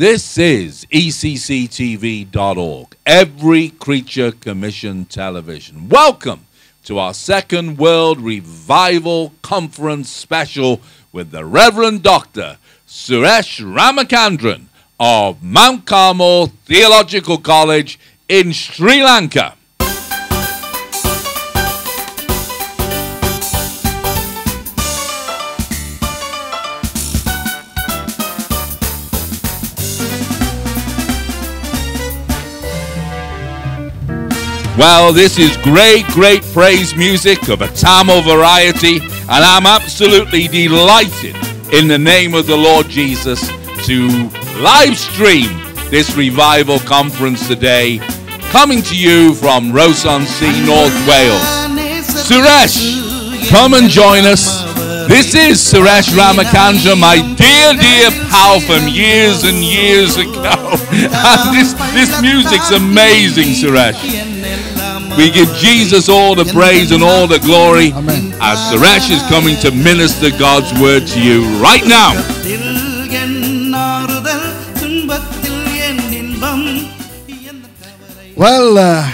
This is ECCTV.org, Every Creature Commission Television. Welcome to our Second World Revival Conference special with the Reverend Dr. Suresh Ramachandran of Mount Carmel Theological College in Sri Lanka. Well, this is great, great praise music of a Tamil variety, and I'm absolutely delighted in the name of the Lord Jesus to live stream this revival conference today, coming to you from Rhos-on-Sea, North Wales. Suresh, come and join us. This is Suresh Ramachandra, my dear, dear pal from years and years ago. This, this music's amazing, Suresh. We give Jesus all the praise and all the glory. As Suresh is coming to minister God's word to you right now. Well, uh,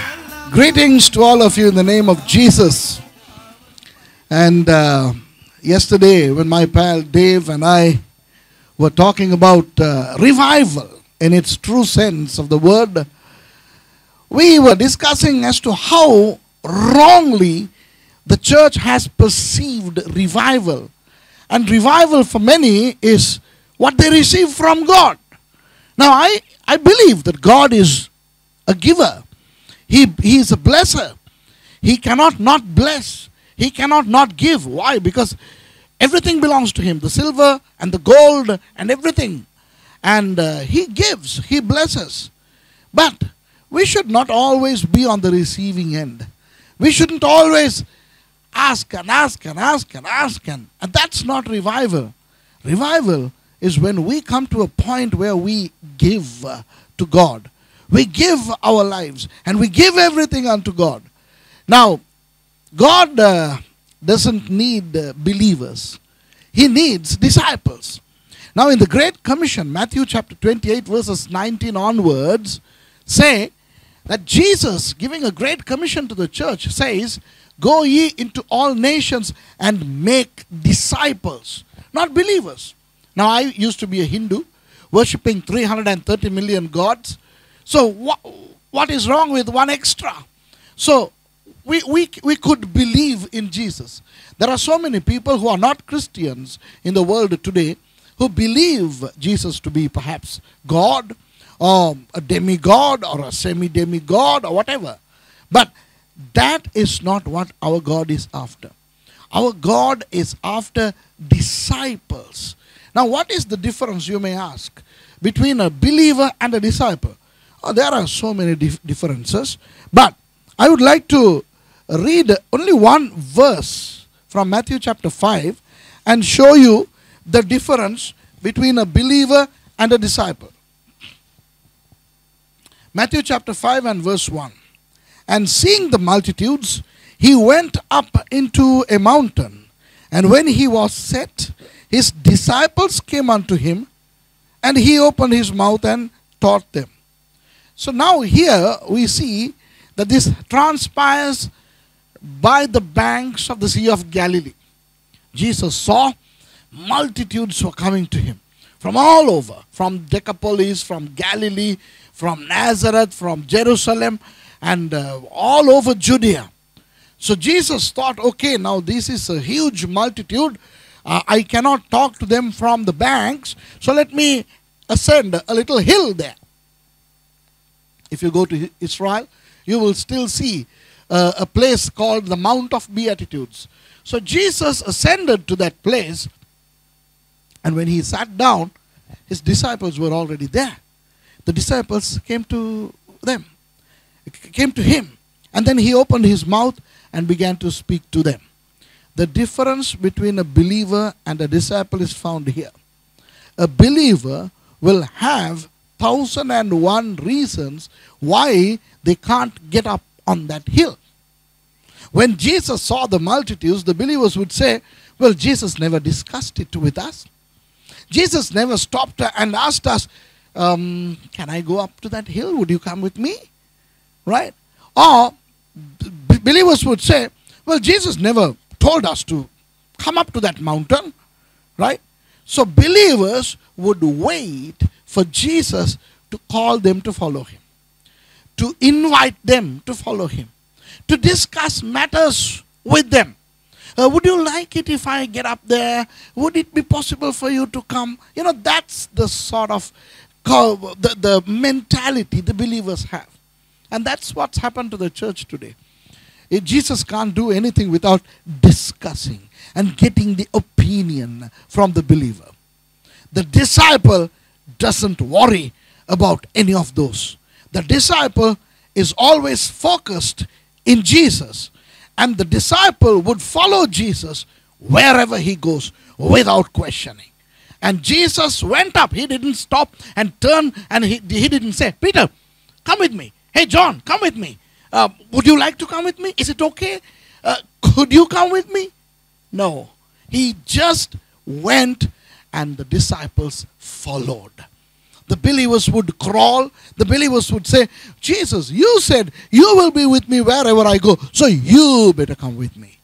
greetings to all of you in the name of Jesus. And uh, yesterday, when my pal Dave and I were talking about uh, revival in its true sense of the word, we were discussing as to how wrongly the church has perceived revival. And revival for many is what they receive from God. Now, I, I believe that God is a giver, he, he is a blesser. He cannot not bless, He cannot not give. Why? Because everything belongs to Him the silver and the gold and everything. And uh, He gives, He blesses. But we should not always be on the receiving end. We shouldn't always ask and ask and ask and ask and, and that's not revival. Revival is when we come to a point where we give to God. We give our lives and we give everything unto God. Now, God uh, doesn't need uh, believers, He needs disciples. Now, in the Great Commission, Matthew chapter 28, verses 19 onwards, say that Jesus, giving a great commission to the church, says, Go ye into all nations and make disciples, not believers. Now, I used to be a Hindu, worshipping 330 million gods. So, wha- what is wrong with one extra? So, we, we, we could believe in Jesus. There are so many people who are not Christians in the world today who believe Jesus to be perhaps God or a demigod or a semi demigod or whatever. But that is not what our God is after. Our God is after disciples. Now, what is the difference, you may ask, between a believer and a disciple? Oh, there are so many dif- differences, but I would like to read only one verse from Matthew chapter 5 and show you the difference between a believer and a disciple. Matthew chapter 5 and verse 1. And seeing the multitudes, he went up into a mountain. And when he was set, his disciples came unto him, and he opened his mouth and taught them. So now here we see that this transpires by the banks of the Sea of Galilee. Jesus saw multitudes were coming to him from all over, from Decapolis, from Galilee, from Nazareth, from Jerusalem, and uh, all over Judea. So Jesus thought, okay, now this is a huge multitude. Uh, I cannot talk to them from the banks, so let me ascend a little hill there. If you go to Israel, you will still see uh, a place called the Mount of Beatitudes. So Jesus ascended to that place, and when he sat down, his disciples were already there. The disciples came to them, came to him, and then he opened his mouth and began to speak to them. The difference between a believer and a disciple is found here. A believer will have thousand and one reasons why they can't get up on that hill. When Jesus saw the multitudes, the believers would say, Well, Jesus never discussed it with us. Jesus never stopped and asked us, um, Can I go up to that hill? Would you come with me? Right? Or b- believers would say, Well, Jesus never told us to come up to that mountain. Right? So believers would wait for Jesus to call them to follow him, to invite them to follow him, to discuss matters with them. Uh, would you like it if I get up there? Would it be possible for you to come? You know, that's the sort of the, the mentality the believers have. And that's what's happened to the church today. Eh, Jesus can't do anything without discussing and getting the opinion from the believer. The disciple doesn't worry about any of those. The disciple is always focused in Jesus, and the disciple would follow Jesus wherever he goes without questioning. And Jesus went up. He didn't stop and turn and he, he didn't say, Peter, come with me. Hey, John, come with me. Uh, would you like to come with me? Is it okay? Uh, could you come with me? No. He just went and the disciples followed. The believers would crawl. The believers would say, Jesus, you said you will be with me wherever I go, so you better come with me.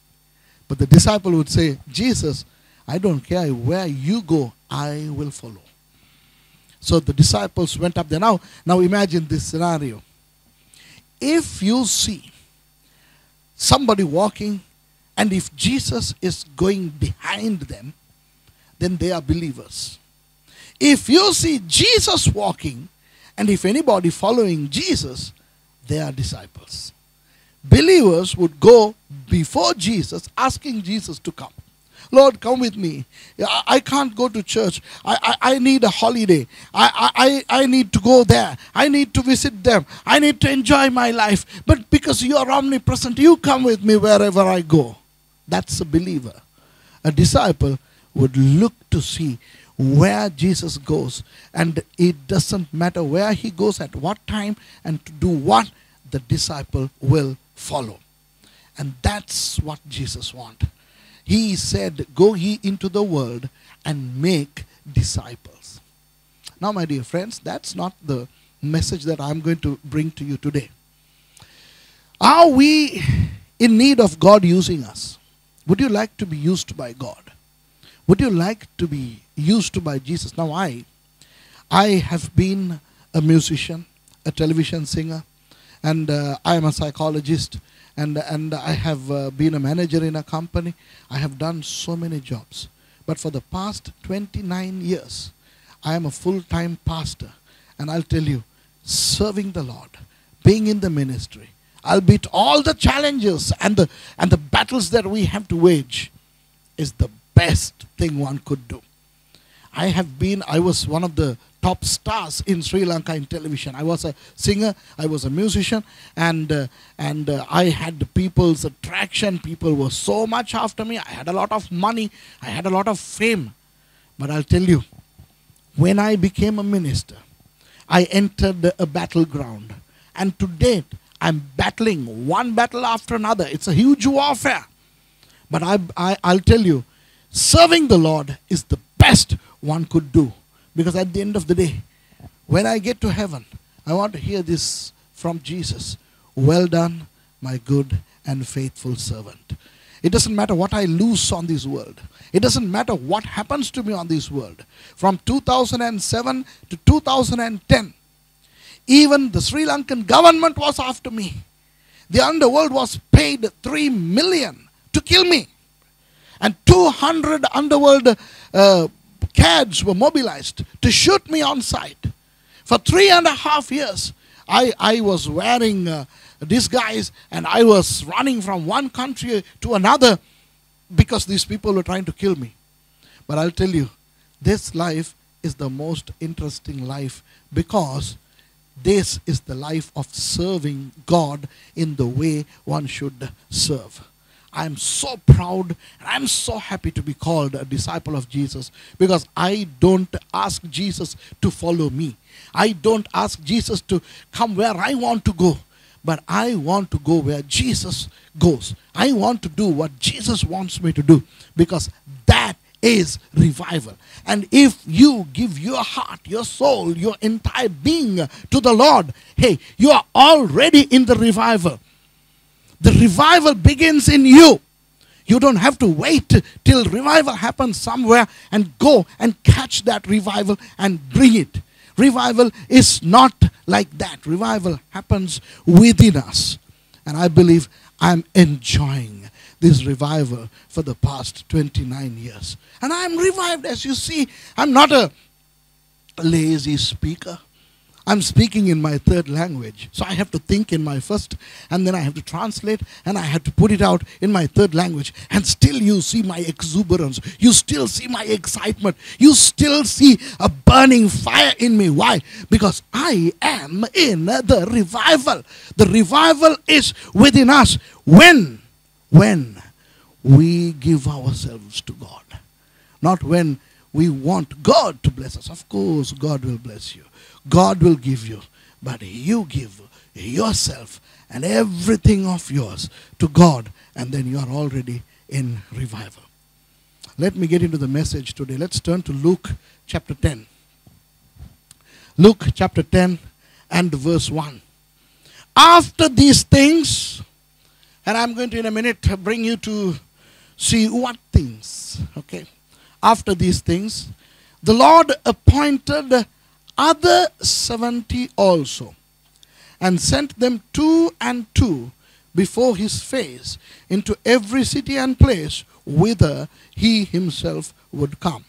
But the disciple would say, Jesus, I don't care where you go, I will follow. So the disciples went up there. Now, now imagine this scenario. If you see somebody walking, and if Jesus is going behind them, then they are believers. If you see Jesus walking, and if anybody following Jesus, they are disciples. Believers would go before Jesus asking Jesus to come. Lord, come with me. I, can't go to church. I, I, I need a holiday. I, I, I need to go there. I need to visit them. I need to enjoy my life. But because you are omnipresent, you come with me wherever I go. That's a believer. A disciple would look to see where Jesus goes. And it doesn't matter where he goes, at what time, and to do what, the disciple will follow. And that's what Jesus wants. He said, Go ye into the world and make disciples. Now, my dear friends, that's not the message that I'm going to bring to you today. Are we in need of God using us? Would you like to be used by God? Would you like to be used by Jesus? Now, I, I have been a musician, a television singer, and uh, I am a psychologist, and and I have uh, been a manager in a company. I have done so many jobs, but for the past 29 years, I am a full-time pastor, and I'll tell you, serving the Lord, being in the ministry, albeit all the challenges and the and the battles that we have to wage, is the best thing one could do. I have been, I was one of the top stars in Sri Lanka in television. I was a singer, I was a musician, and, uh, and uh, I had people's attraction. People were so much after me. I had a lot of money, I had a lot of fame. But I'll tell you, when I became a minister, I entered a battleground. And to date, I'm battling one battle after another. It's a huge warfare. But I, I, I'll tell you, serving the Lord is the best one could do. Because at the end of the day, when I get to heaven, I want to hear this from Jesus Well done, my good and faithful servant. It doesn't matter what I lose on this world. It doesn't matter what happens to me on this world. From 2007 to 2010, even the Sri Lankan government was after me. The underworld was paid 3 million to kill me. And 200 underworld uh, CADs were mobilized to shoot me on sight. For three and a half years, I, I was wearing uh, disguise and I was running from one country to another because these people were trying to kill me. But I'll tell you, this life is the most interesting life because this is the life of serving God in the way one should serve. I'm so proud and I'm so happy to be called a disciple of Jesus because I don't ask Jesus to follow me. I don't ask Jesus to come where I want to go, but I want to go where Jesus goes. I want to do what Jesus wants me to do because that is revival. And if you give your heart, your soul, your entire being to the Lord, hey, you are already in the revival. The revival begins in you. You don't have to wait till revival happens somewhere and go and catch that revival and bring it. Revival is not like that. Revival happens within us. And I believe I'm enjoying this revival for the past 29 years. And I'm revived, as you see. I'm not a lazy speaker. I'm speaking in my third language. So I have to think in my first, and then I have to translate, and I have to put it out in my third language. And still, you see my exuberance. You still see my excitement. You still see a burning fire in me. Why? Because I am in the revival. The revival is within us. When? When we give ourselves to God. Not when we want God to bless us. Of course, God will bless you. God will give you. But you give yourself and everything of yours to God, and then you are already in revival. Let me get into the message today. Let's turn to Luke chapter 10. Luke chapter 10 and verse 1. After these things, and I'm going to in a minute bring you to see what things, okay? After these things, the Lord appointed other 70 also, and sent them two and two before his face into every city and place whither he himself would come.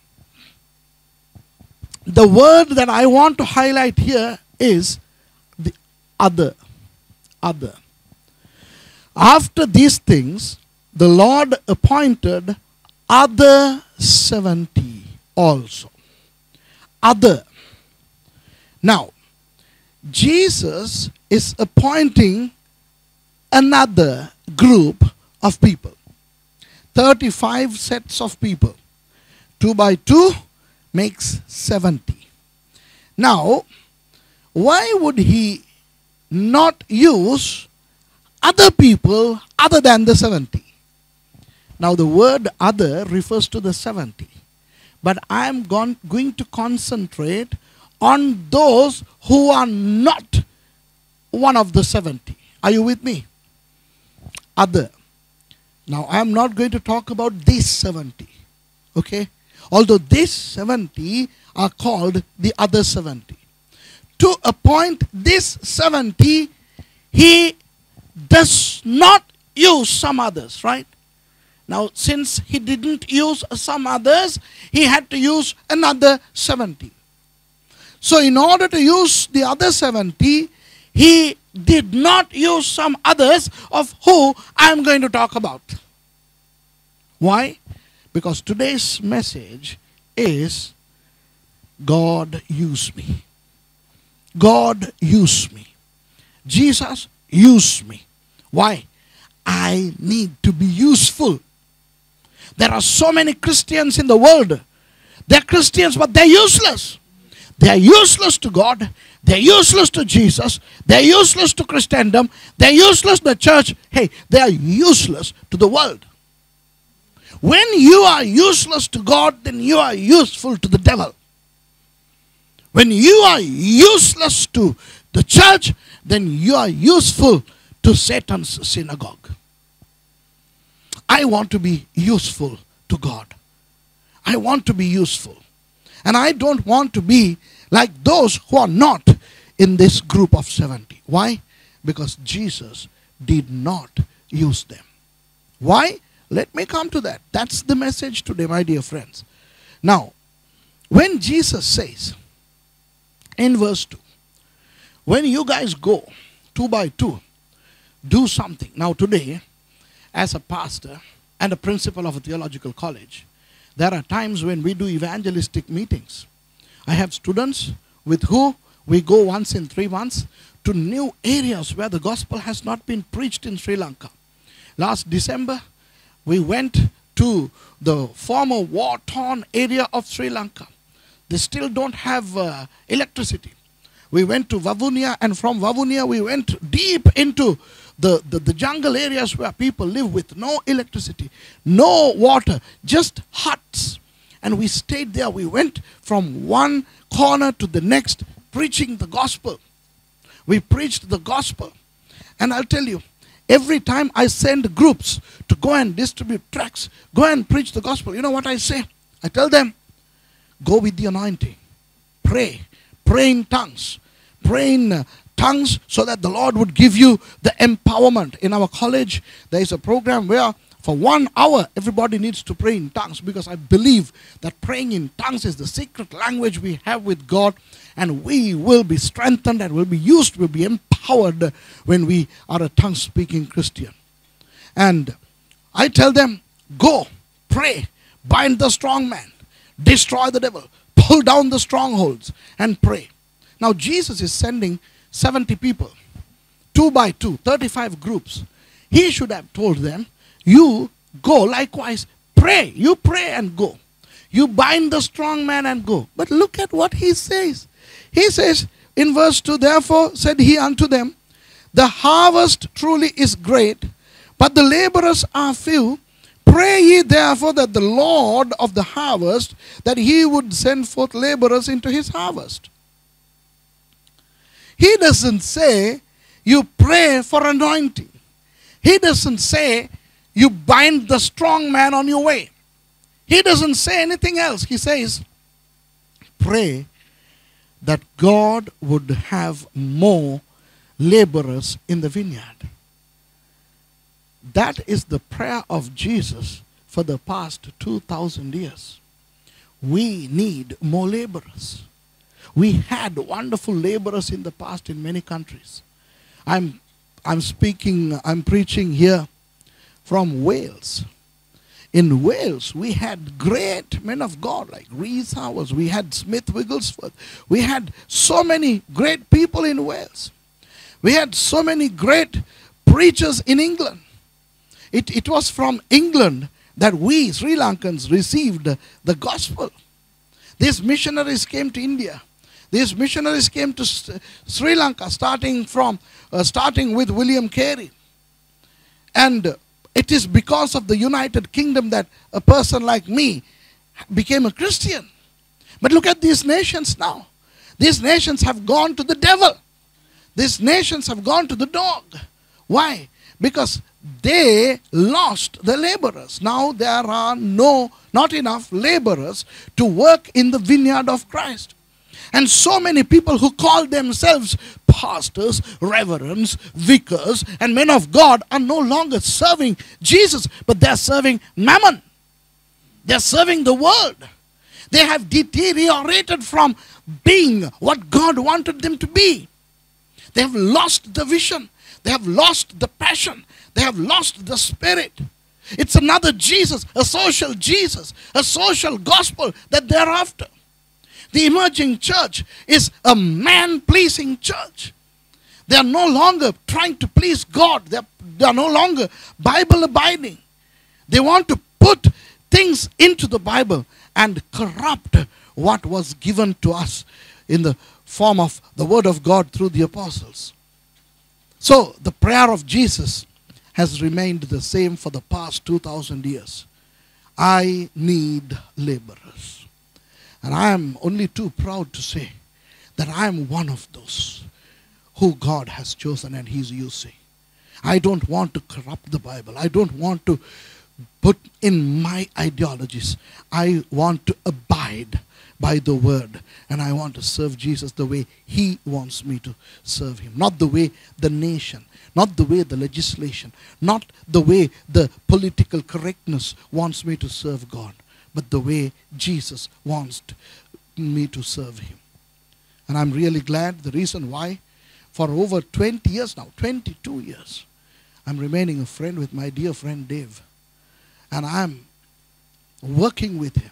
The word that I want to highlight here is the other. Other. After these things, the Lord appointed other 70 also. Other. Now, Jesus is appointing another group of people 35 sets of people. 2 by 2 makes 70. Now, why would he not use other people other than the 70? Now, the word other refers to the 70. But I am going to concentrate on those who are not one of the 70. Are you with me? Other. Now, I am not going to talk about these 70. Okay? Although these 70 are called the other 70. To appoint this 70, he does not use some others, right? Now, since he didn't use some others, he had to use another 70. So, in order to use the other 70, he did not use some others of who I am going to talk about. Why? Because today's message is God use me. God use me. Jesus use me. Why? I need to be useful. There are so many Christians in the world. They're Christians, but they're useless. They're useless to God. They're useless to Jesus. They're useless to Christendom. They're useless to the church. Hey, they are useless to the world. When you are useless to God, then you are useful to the devil. When you are useless to the church, then you are useful to Satan's synagogue. I want to be useful to God. I want to be useful. And I don't want to be like those who are not in this group of 70. Why? Because Jesus did not use them. Why? Let me come to that. That's the message today, my dear friends. Now, when Jesus says in verse 2, when you guys go two by two, do something. Now, today, as a pastor and a principal of a theological college, there are times when we do evangelistic meetings. I have students with who we go once in three months to new areas where the gospel has not been preached in Sri Lanka. Last December, we went to the former war torn area of Sri Lanka. They still don't have uh, electricity. We went to Vavunia, and from Vavunia, we went deep into the, the, the jungle areas where people live with no electricity, no water, just huts. And we stayed there. We went from one corner to the next, preaching the gospel. We preached the gospel. And I'll tell you, every time I send groups to go and distribute tracts, go and preach the gospel, you know what I say? I tell them, go with the anointing, pray, pray in tongues, pray in uh, tongues so that the Lord would give you the empowerment. In our college, there is a program where for one hour everybody needs to pray in tongues because I believe that praying in tongues is the secret language we have with God and we will be strengthened and will be used, will be empowered when we are a tongue speaking Christian. And I tell them, go, pray, bind the strong man, destroy the devil, pull down the strongholds, and pray. Now, Jesus is sending 70 people, two by two, 35 groups. He should have told them, You go likewise, pray. You pray and go. You bind the strong man and go. But look at what he says. He says in verse 2 Therefore said he unto them, The harvest truly is great, but the laborers are few. Pray ye therefore that the Lord of the harvest, that he would send forth laborers into his harvest. He doesn't say you pray for anointing. He doesn't say you bind the strong man on your way. He doesn't say anything else. He says, pray that God would have more laborers in the vineyard. That is the prayer of Jesus for the past 2,000 years. We need more laborers. We had wonderful laborers in the past in many countries. I'm, I'm speaking, I'm preaching here from Wales. In Wales, we had great men of God like Rees Howells, we had Smith Wigglesworth, we had so many great people in Wales. We had so many great preachers in England. It, it was from England that we, Sri Lankans, received the gospel. These missionaries came to India. These missionaries came to Sri Lanka, starting from uh, starting with William Carey. And it is because of the United Kingdom that a person like me became a Christian. But look at these nations now. These nations have gone to the devil. These nations have gone to the dog. Why? Because they lost the laborers. Now there are no, not enough laborers to work in the vineyard of Christ. And so many people who call themselves pastors, reverends, vicars, and men of God are no longer serving Jesus, but they're serving mammon. They're serving the world. They have deteriorated from being what God wanted them to be. They have lost the vision. They have lost the passion. They have lost the spirit. It's another Jesus, a social Jesus, a social gospel that they're after. The emerging church is a man pleasing church. They are no longer trying to please God, they are, they are no longer Bible abiding. They want to put things into the Bible and corrupt what was given to us in the form of the Word of God through the apostles. So the prayer of Jesus has remained the same for the past 2,000 years. I need laborers. And I am only too proud to say that I am one of those who God has chosen and He's using. I don't want to corrupt the Bible. I don't want to put in my ideologies. I want to abide by the word and I want to serve Jesus the way He wants me to serve Him, not the way the nation, not the way the legislation, not the way the political correctness wants me to serve God but the way Jesus wants me to serve him. And I'm really glad the reason why, for over 20 years now, 22 years, I'm remaining a friend with my dear friend Dave. And I'm working with him.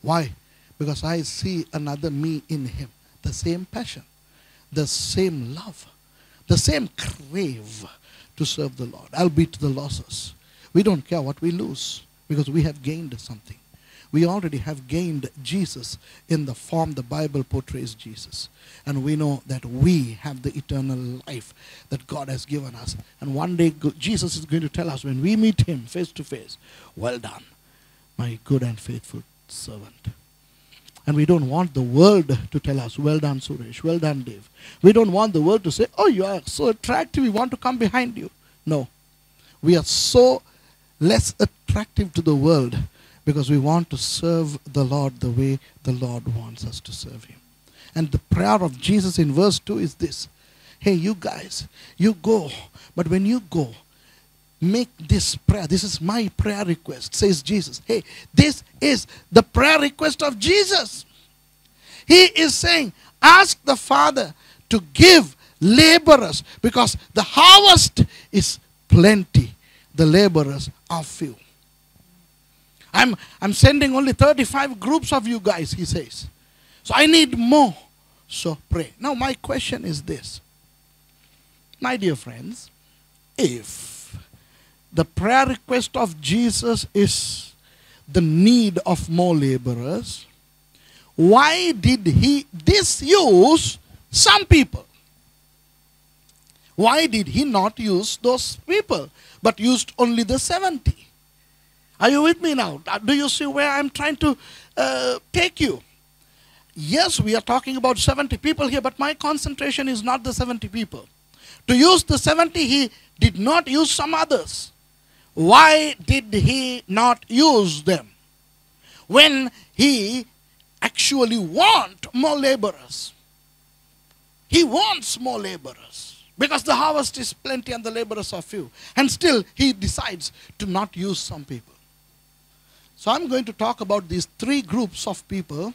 Why? Because I see another me in him. The same passion, the same love, the same crave to serve the Lord, albeit the losses. We don't care what we lose because we have gained something we already have gained Jesus in the form the Bible portrays Jesus. And we know that we have the eternal life that God has given us. And one day Jesus is going to tell us when we meet him face to face, well done, my good and faithful servant. And we don't want the world to tell us, well done, Suresh, well done, Dave. We don't want the world to say, oh, you are so attractive, we want to come behind you. No. We are so less attractive to the world because we want to serve the Lord the way the Lord wants us to serve Him. And the prayer of Jesus in verse 2 is this Hey, you guys, you go, but when you go, make this prayer. This is my prayer request, says Jesus. Hey, this is the prayer request of Jesus. He is saying, Ask the Father to give laborers because the harvest is plenty, the laborers are few. I'm, I'm sending only 35 groups of you guys, he says. So I need more. So pray. Now, my question is this. My dear friends, if the prayer request of Jesus is the need of more laborers, why did he disuse some people? Why did he not use those people, but used only the 70? Are you with me now? Uh, Do you see where I'm trying to uh, take you? Yes, we are talking about 70 people here, but my concentration is not the 70 people. To use the 70, he did not use some others. Why did he not use them? When he actually want more laborers. He wants more laborers because the harvest is plenty and the laborers are few. And still he decides to not use some people. So I'm going to talk about these three groups of people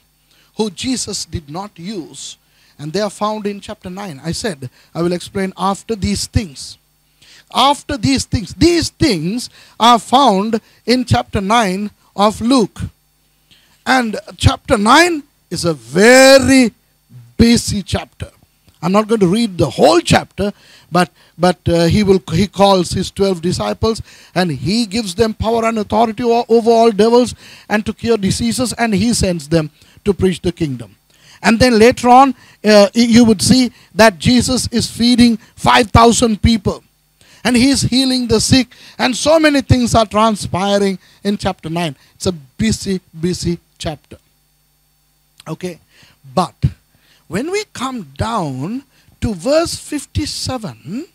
who Jesus did not use. And they are found in chapter 9. I said, I will explain after these things. After these things, these things are found in chapter 9 of Luke. And chapter 9 is a very busy chapter. I'm not going to read the whole chapter, but but uh, he will he calls his 12 disciples and he gives them power and authority over all devils and to cure diseases and he sends them to preach the kingdom. And then later on, uh, you would see that Jesus is feeding 5,000 people and he is healing the sick, and so many things are transpiring in chapter 9. It's a busy, busy chapter. Okay, but when we come down to verse 57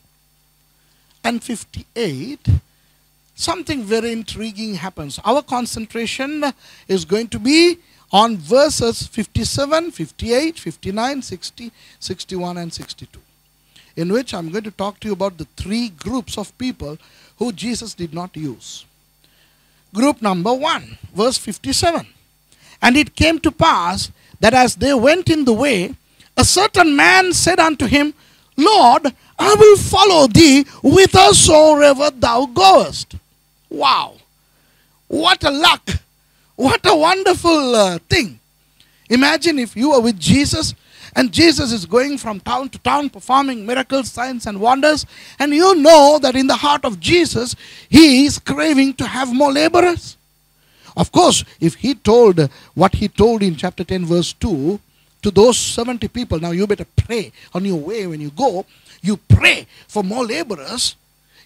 and 58, something very intriguing happens. Our concentration is going to be on verses 57, 58, 59, 60, 61, and 62, in which I'm going to talk to you about the three groups of people who Jesus did not use. Group number one, verse 57. And it came to pass that as they went in the way, a certain man said unto him, Lord, I will follow thee whithersoever thou goest. Wow. What a luck. What a wonderful uh, thing. Imagine if you are with Jesus and Jesus is going from town to town performing miracles, signs, and wonders, and you know that in the heart of Jesus, he is craving to have more laborers. Of course, if he told what he told in chapter 10, verse 2, to those 70 people, now you better pray on your way when you go, you pray for more laborers.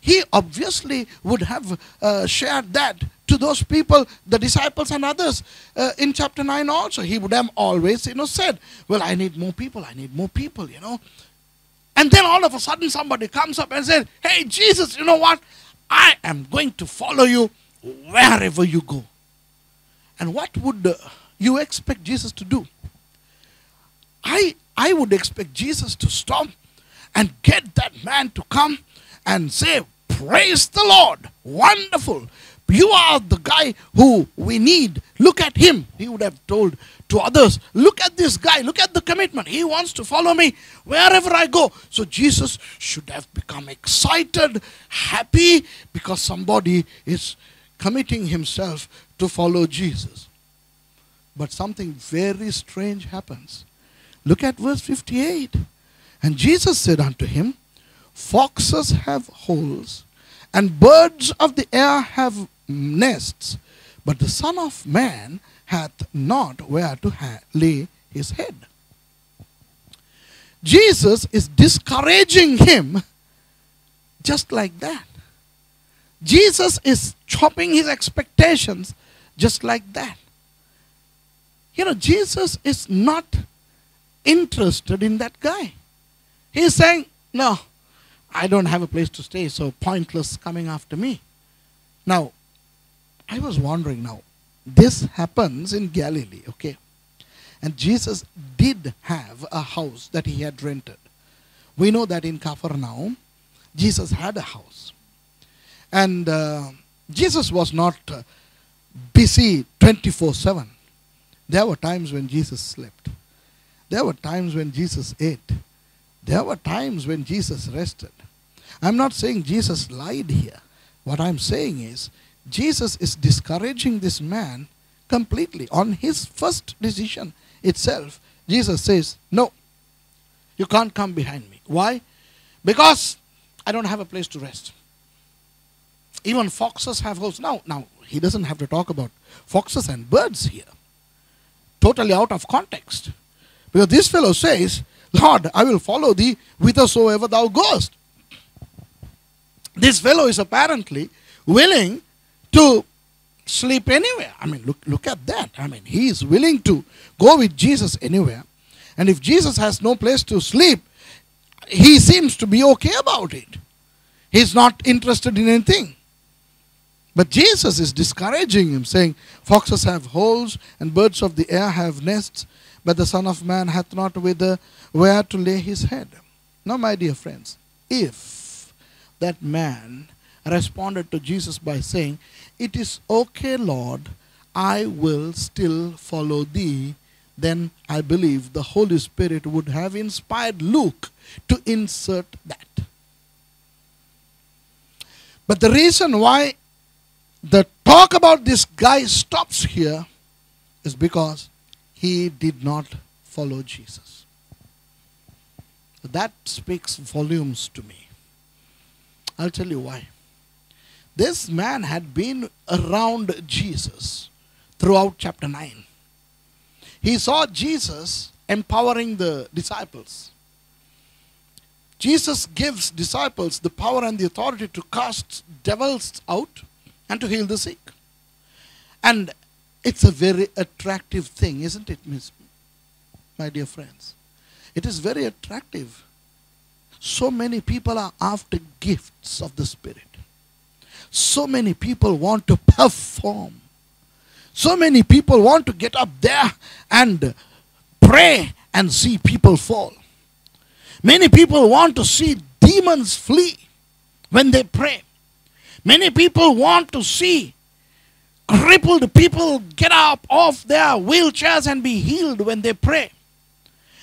He obviously would have uh, shared that to those people, the disciples and others, uh, in chapter 9 also. He would have always, you know, said, Well, I need more people, I need more people, you know. And then all of a sudden somebody comes up and said, Hey, Jesus, you know what? I am going to follow you wherever you go. And what would uh, you expect Jesus to do? I, I would expect Jesus to stop and get that man to come and say, Praise the Lord, wonderful. You are the guy who we need. Look at him. He would have told to others, Look at this guy, look at the commitment. He wants to follow me wherever I go. So Jesus should have become excited, happy, because somebody is committing himself to follow Jesus. But something very strange happens. Look at verse 58. And Jesus said unto him, Foxes have holes, and birds of the air have nests, but the Son of Man hath not where to lay his head. Jesus is discouraging him just like that. Jesus is chopping his expectations just like that. you know, Jesus is not interested in that guy. He's saying, No, I don't have a place to stay, so pointless coming after me. Now, I was wondering now, this happens in Galilee, okay? And Jesus did have a house that he had rented. We know that in Capernaum, Jesus had a house. And uh, Jesus was not uh, busy 24 7. There were times when Jesus slept. There were times when Jesus ate. There were times when Jesus rested. I'm not saying Jesus lied here. What I'm saying is, Jesus is discouraging this man completely. On his first decision itself, Jesus says, No, you can't come behind me. Why? Because I don't have a place to rest. Even foxes have holes. Now, now he doesn't have to talk about foxes and birds here. Totally out of context. Because this fellow says, Lord, I will follow thee whithersoever thou goest. This fellow is apparently willing to sleep anywhere. I mean, look, look at that. I mean, he is willing to go with Jesus anywhere. And if Jesus has no place to sleep, he seems to be okay about it. He's not interested in anything. But Jesus is discouraging him, saying, Foxes have holes, and birds of the air have nests, but the Son of Man hath not whither where to lay his head. Now, my dear friends, if that man responded to Jesus by saying, It is okay, Lord, I will still follow thee, then I believe the Holy Spirit would have inspired Luke to insert that. But the reason why the talk about this guy stops here is because he did not follow Jesus. That speaks volumes to me. I'll tell you why. This man had been around Jesus throughout chapter 9. He saw Jesus empowering the disciples. Jesus gives disciples the power and the authority to cast devils out and to heal the sick. And it's a very attractive thing, isn't it, miss, my dear friends? It is very attractive. So many people are after gifts of the Spirit. So many people want to perform. So many people want to get up there and pray and see people fall. Many people want to see demons flee when they pray. Many people want to see crippled people get up off their wheelchairs and be healed when they pray.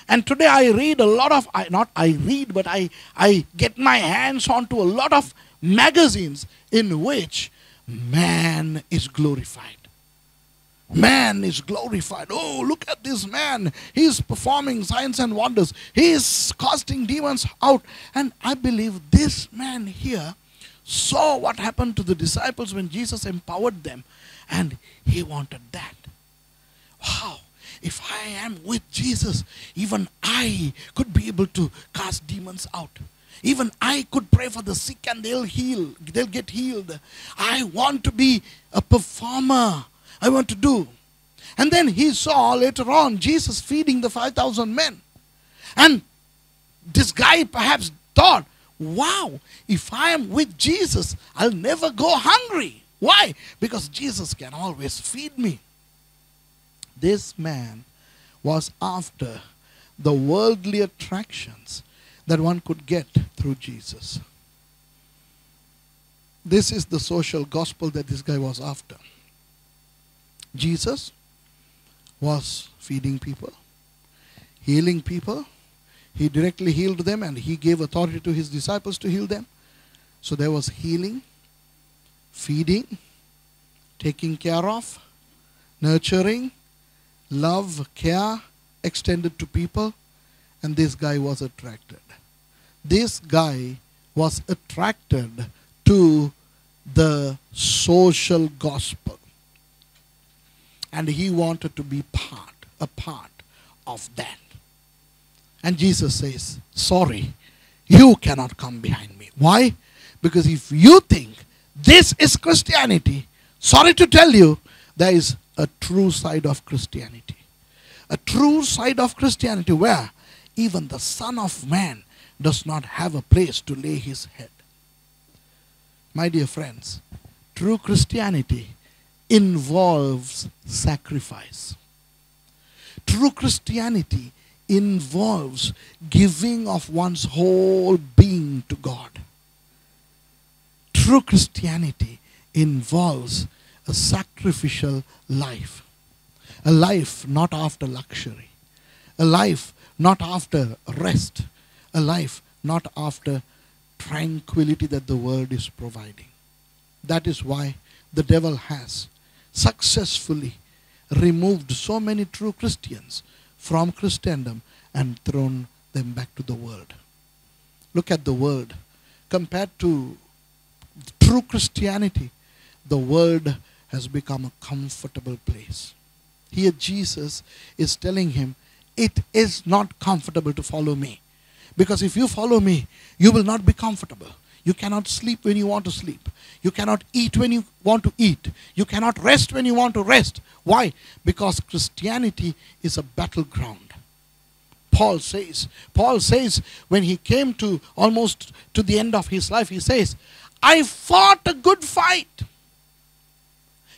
And today I read a lot of, I, not I read, but I, I get my hands onto a lot of magazines in which man is glorified. Man is glorified. Oh, look at this man. He's performing signs and wonders. He is casting demons out. And I believe this man here saw what happened to the disciples when Jesus empowered them. And he wanted that. Wow. If I am with Jesus, even I could be able to cast demons out. Even I could pray for the sick and they'll heal. They'll get healed. I want to be a performer. I want to do. And then he saw later on Jesus feeding the 5,000 men. And this guy perhaps thought, wow, if I am with Jesus, I'll never go hungry. Why? Because Jesus can always feed me. This man was after the worldly attractions that one could get through Jesus. This is the social gospel that this guy was after. Jesus was feeding people, healing people. He directly healed them and he gave authority to his disciples to heal them. So there was healing, feeding, taking care of, nurturing, love, care extended to people, and this guy was attracted. This guy was attracted to the social gospel. And he wanted to be part, a part of that. And Jesus says, Sorry, you cannot come behind me. Why? Because if you think this is Christianity, sorry to tell you, there is a true side of Christianity. a true side of Christianity where even the Son of Man does not have a place to lay his head. My dear friends, true Christianity involves sacrifice. True Christianity involves giving of one's whole being to God. True Christianity involves a sacrificial life, a life not after luxury, a life not after rest, a life not after tranquility that the world is providing. That is why the devil has successfully removed so many true Christians from Christendom and thrown them back to the world. Look at the world. Compared to true Christianity, the world has become a comfortable place. Here, Jesus is telling him, It is not comfortable to follow me. Because if you follow me, you will not be comfortable. You cannot sleep when you want to sleep. You cannot eat when you want to eat. You cannot rest when you want to rest. Why? Because Christianity is a battleground. Paul says, Paul says when he came to almost to the end of his life, he says, I fought a good fight.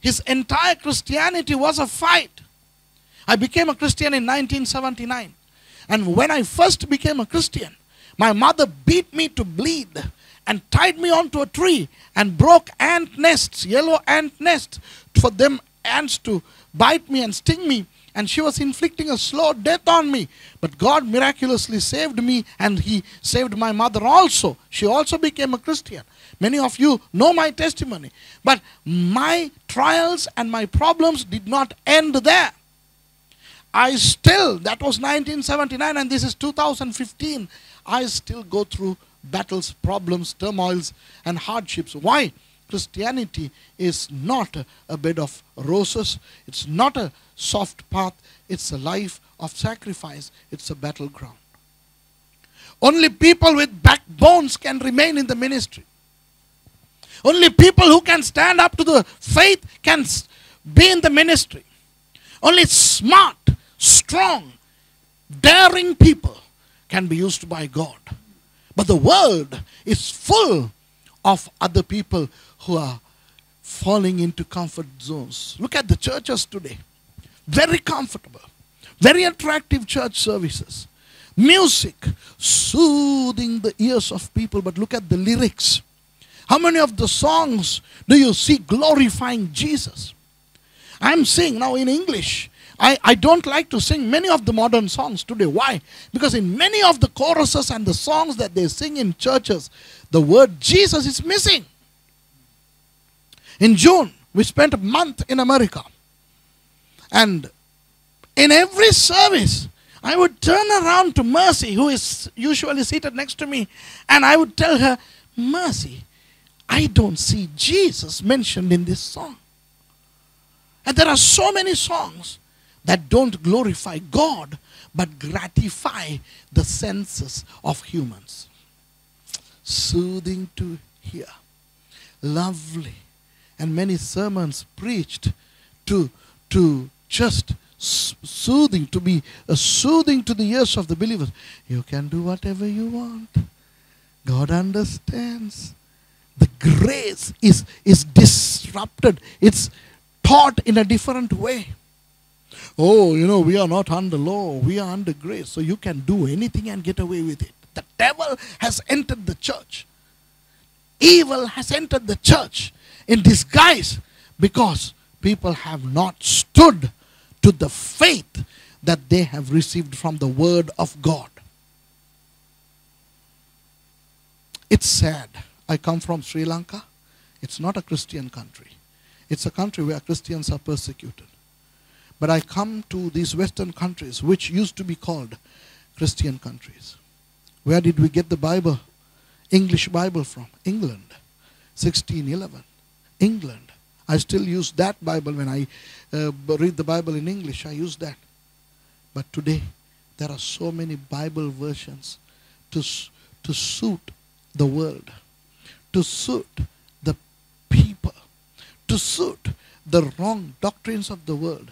His entire Christianity was a fight. I became a Christian in 1979. And when I first became a Christian, my mother beat me to bleed and tied me onto a tree and broke ant nests, yellow ant nests, for them ants to bite me and sting me. And she was inflicting a slow death on me. But God miraculously saved me and He saved my mother also. She also became a Christian. Many of you know my testimony. But my trials and my problems did not end there. I still, that was 1979 and this is 2015, I still go through battles, problems, turmoils, and hardships. Why? Christianity is not a bed of roses, it's not a soft path, it's a life of sacrifice, it's a battleground. Only people with backbones can remain in the ministry. Only people who can stand up to the faith can be in the ministry. Only smart, strong, daring people can be used by God. But the world is full of other people who are falling into comfort zones. Look at the churches today. Very comfortable, very attractive church services. Music soothing the ears of people, but look at the lyrics. How many of the songs do you see glorifying Jesus? I'm saying now in English. I, I don't like to sing many of the modern songs today. Why? Because in many of the choruses and the songs that they sing in churches, the word Jesus is missing. In June, we spent a month in America. And in every service, I would turn around to Mercy, who is usually seated next to me, and I would tell her, Mercy, I don't see Jesus mentioned in this song. And there are so many songs that don't glorify God but gratify the senses of humans. Soothing to hear, lovely, and many sermons preached to, to just soothing, to be a soothing to the ears of the believers. You can do whatever you want. God understands. The grace is, is disrupted. It's taught in a different way. Oh, you know, we are not under law, we are under grace. So you can do anything and get away with it. The devil has entered the church. Evil has entered the church in disguise because people have not stood to the faith that they have received from the word of God. It's sad. I come from Sri Lanka. It's not a Christian country. It's a country where Christians are persecuted. But I come to these Western countries, which used to be called Christian countries. Where did we get the Bible? English Bible from? England. 1611. England. I still use that Bible when I uh, read the Bible in English. I use that. But today, there are so many Bible versions to, to suit the world, to suit the people, to suit the wrong doctrines of the world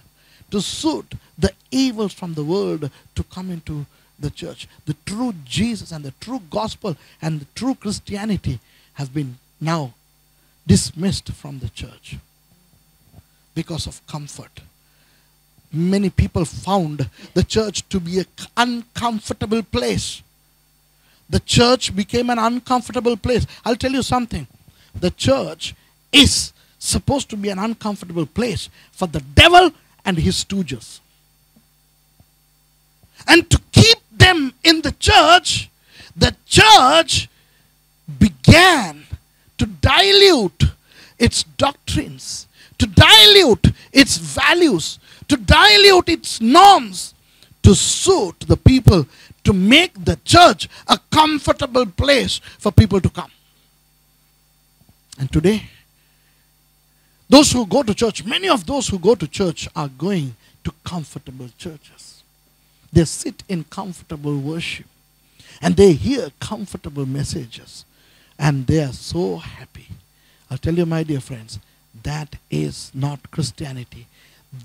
to suit the evils from the world to come into the church. The true Jesus and the true gospel and the true Christianity have been now dismissed from the church because of comfort. Many people found the church to be an uncomfortable place. The church became an uncomfortable place. I'll tell you something. The church is supposed to be an uncomfortable place for the devil and his stooges. And to keep them in the church, the church began to dilute its doctrines, to dilute its values, to dilute its norms to suit the people, to make the church a comfortable place for people to come. And today, those who go to church, many of those who go to church are going to comfortable churches. They sit in comfortable worship and they hear comfortable messages and they are so happy. I'll tell you, my dear friends, that is not Christianity.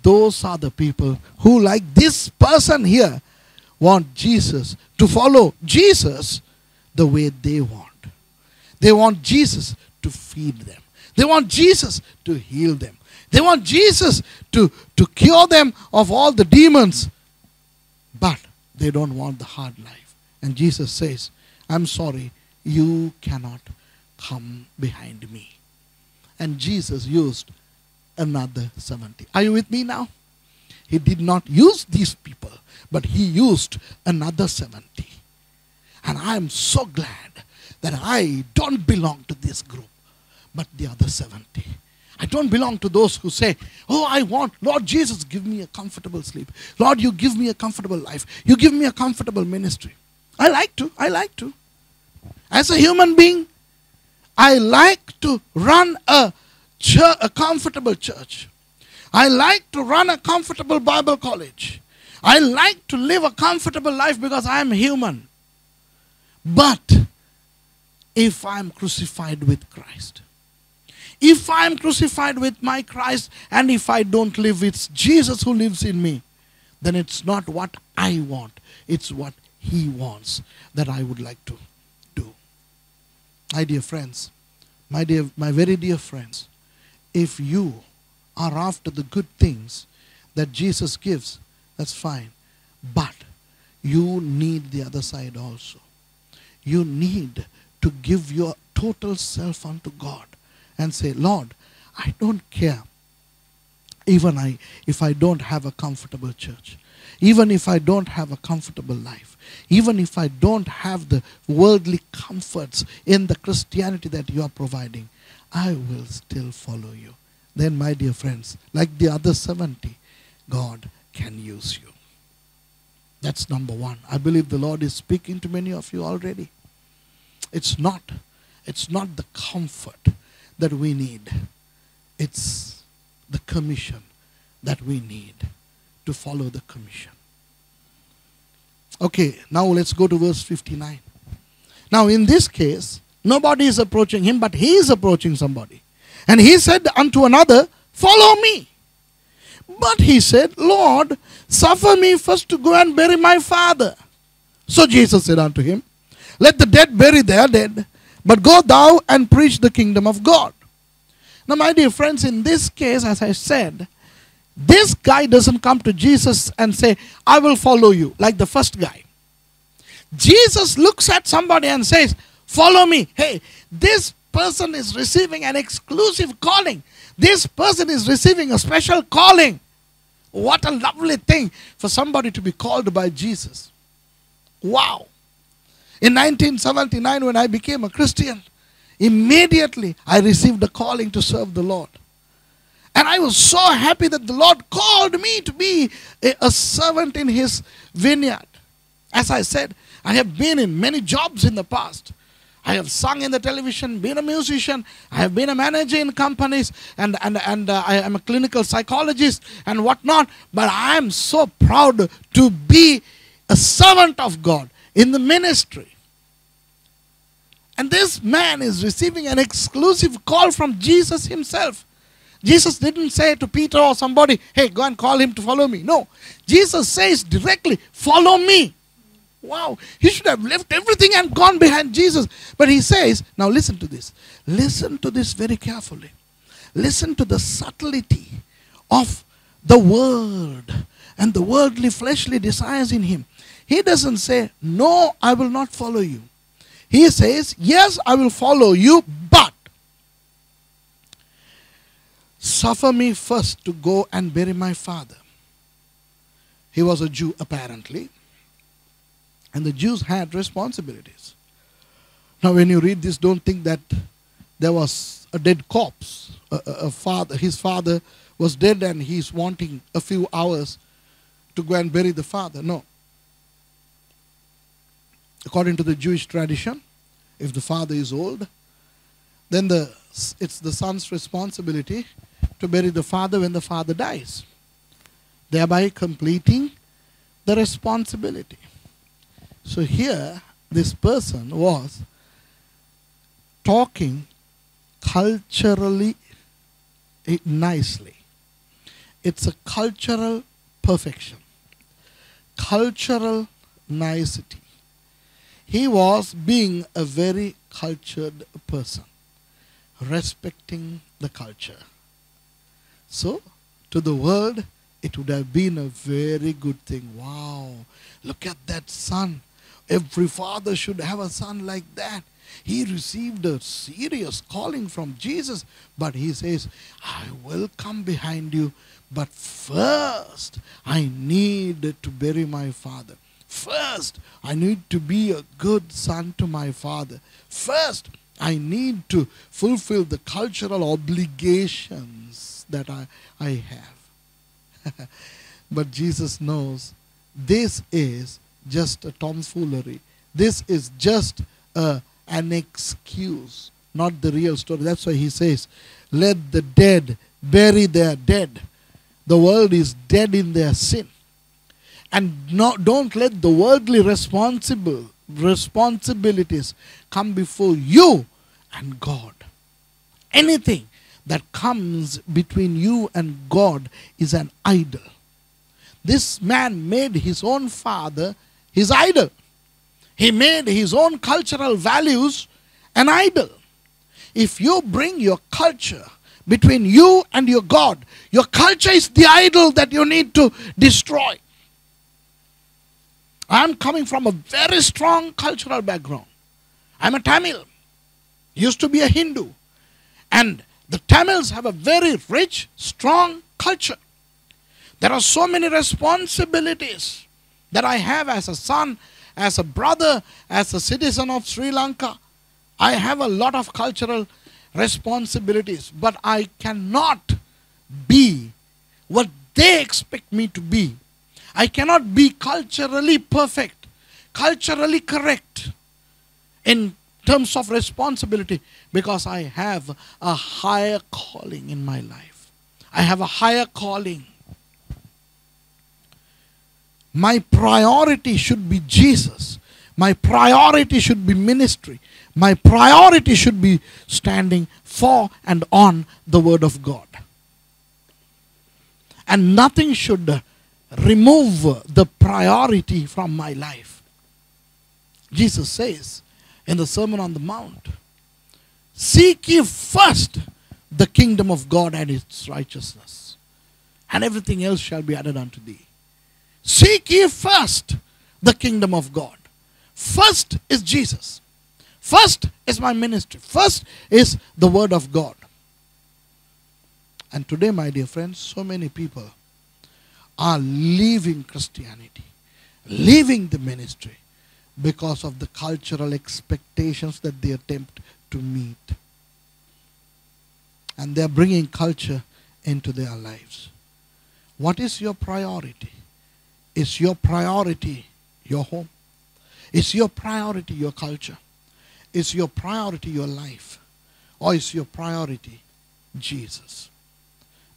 Those are the people who, like this person here, want Jesus to follow Jesus the way they want. They want Jesus to feed them. They want Jesus to heal them. They want Jesus to, to cure them of all the demons. But they don't want the hard life. And Jesus says, I'm sorry, you cannot come behind me. And Jesus used another 70. Are you with me now? He did not use these people, but he used another 70. And I am so glad that I don't belong to this group, but the other 70. I don't belong to those who say, Oh, I want, Lord Jesus, give me a comfortable sleep. Lord, you give me a comfortable life. You give me a comfortable ministry. I like to. I like to. As a human being, I like to run a, church, a comfortable church. I like to run a comfortable Bible college. I like to live a comfortable life because I am human. But if I'm crucified with Christ, if I'm crucified with my Christ and if I don't live, it's Jesus who lives in me, then it's not what I want, it's what He wants that I would like to do. My dear friends, my dear, my very dear friends, if you are after the good things that Jesus gives, that's fine. But you need the other side also. You need to give your total self unto God and say, Lord, I don't care even I if I don't have a comfortable church, even if I don't have a comfortable life, even if I don't have the worldly comforts in the Christianity that you are providing, I will still follow you. Then, my dear friends, like the other 70, God can use you. That's number one. I believe the Lord is speaking to many of you already. It's not, it's not the comfort that we need. It's the commission that we need to follow the commission. Okay, now let's go to verse 59. Now, in this case, nobody is approaching him, but he is approaching somebody. And he said unto another, Follow me. But he said, Lord, suffer me first to go and bury my father. So Jesus said unto him, Let the dead bury their dead, but go thou and preach the kingdom of God. Now, my dear friends, in this case, as I said, this guy doesn't come to Jesus and say, I will follow you, like the first guy. Jesus looks at somebody and says, Follow me. Hey, this person is receiving an exclusive calling. This person is receiving a special calling. What a lovely thing for somebody to be called by Jesus. Wow. In 1979, when I became a Christian, immediately I received a calling to serve the Lord. And I was so happy that the Lord called me to be a, a, servant in His vineyard. As I said, I have been in many jobs in the past. I have sung in the television, been a musician, I have been a manager in companies, and, and, and uh, I am a clinical psychologist and whatnot. But I am so proud to be a servant of God in the ministry. And this man is receiving an exclusive call from Jesus himself. Jesus didn't say to Peter or somebody, hey, go and call him to follow me. No. Jesus says directly, follow me. Wow. He should have left everything and gone behind Jesus. But he says, now listen to this. Listen to this very carefully. Listen to the subtlety of the word and the worldly fleshly desires in him. He doesn't say, no, I will not follow you. He says, yes, I will follow you, but suffer me first to go and bury my father. He was a Jew, apparently. And the Jews had responsibilities. Now, when you read this, don't think that there was a dead corpse. A, a, a father, his father was dead, and he's wanting a few hours to go and bury the father. No. According to the Jewish tradition, if the father is old, then the, it's the son's responsibility to bury the father when the father dies, thereby completing the responsibility. So here, this person was talking culturally nicely. It's a cultural perfection, cultural nicety. He was being a very cultured person, respecting the culture. So, to the world, it would have been a very good thing. Wow, look at that son. Every father should have a son like that. He received a serious calling from Jesus, but he says, I will come behind you, but first I need to bury my father. First, I need to be a good son to my father. First, I need to fulfill the cultural obligations that I, I have. but Jesus knows this is just a tomfoolery. This is just a, an excuse, not the real story. That's why he says, Let the dead bury their dead. The world is dead in their sin. And no, don't let the worldly responsible responsibilities come before you and God. Anything that comes between you and God is an idol. This man made his own father his idol. He made his own cultural values an idol. If you bring your culture between you and your God, your culture is the idol that you need to destroy. I'm coming from a very strong cultural background. I'm a Tamil, used to be a Hindu. And the Tamils have a very rich, strong culture. There are so many responsibilities that I have as a son, as a brother, as a citizen of Sri Lanka. I have a lot of cultural responsibilities, but I cannot be what they expect me to be. I cannot be culturally perfect, culturally correct in terms of responsibility because I have a higher calling in my life. I have a higher calling. My priority should be Jesus. My priority should be ministry. My priority should be standing for and on the Word of God. And nothing should remove the priority from my life. Jesus says in the Sermon on the Mount, Seek ye first the kingdom of God and its righteousness, and everything else shall be added unto thee. Seek ye first the kingdom of God. First is Jesus. First is my ministry. First is the word of God. And today, my dear friends, so many people are leaving Christianity, leaving the ministry because of the cultural expectations that they attempt to meet. And they're bringing culture into their lives. What is your priority? Is your priority your home? Is your priority your culture? Is your priority your life? Or is your priority Jesus?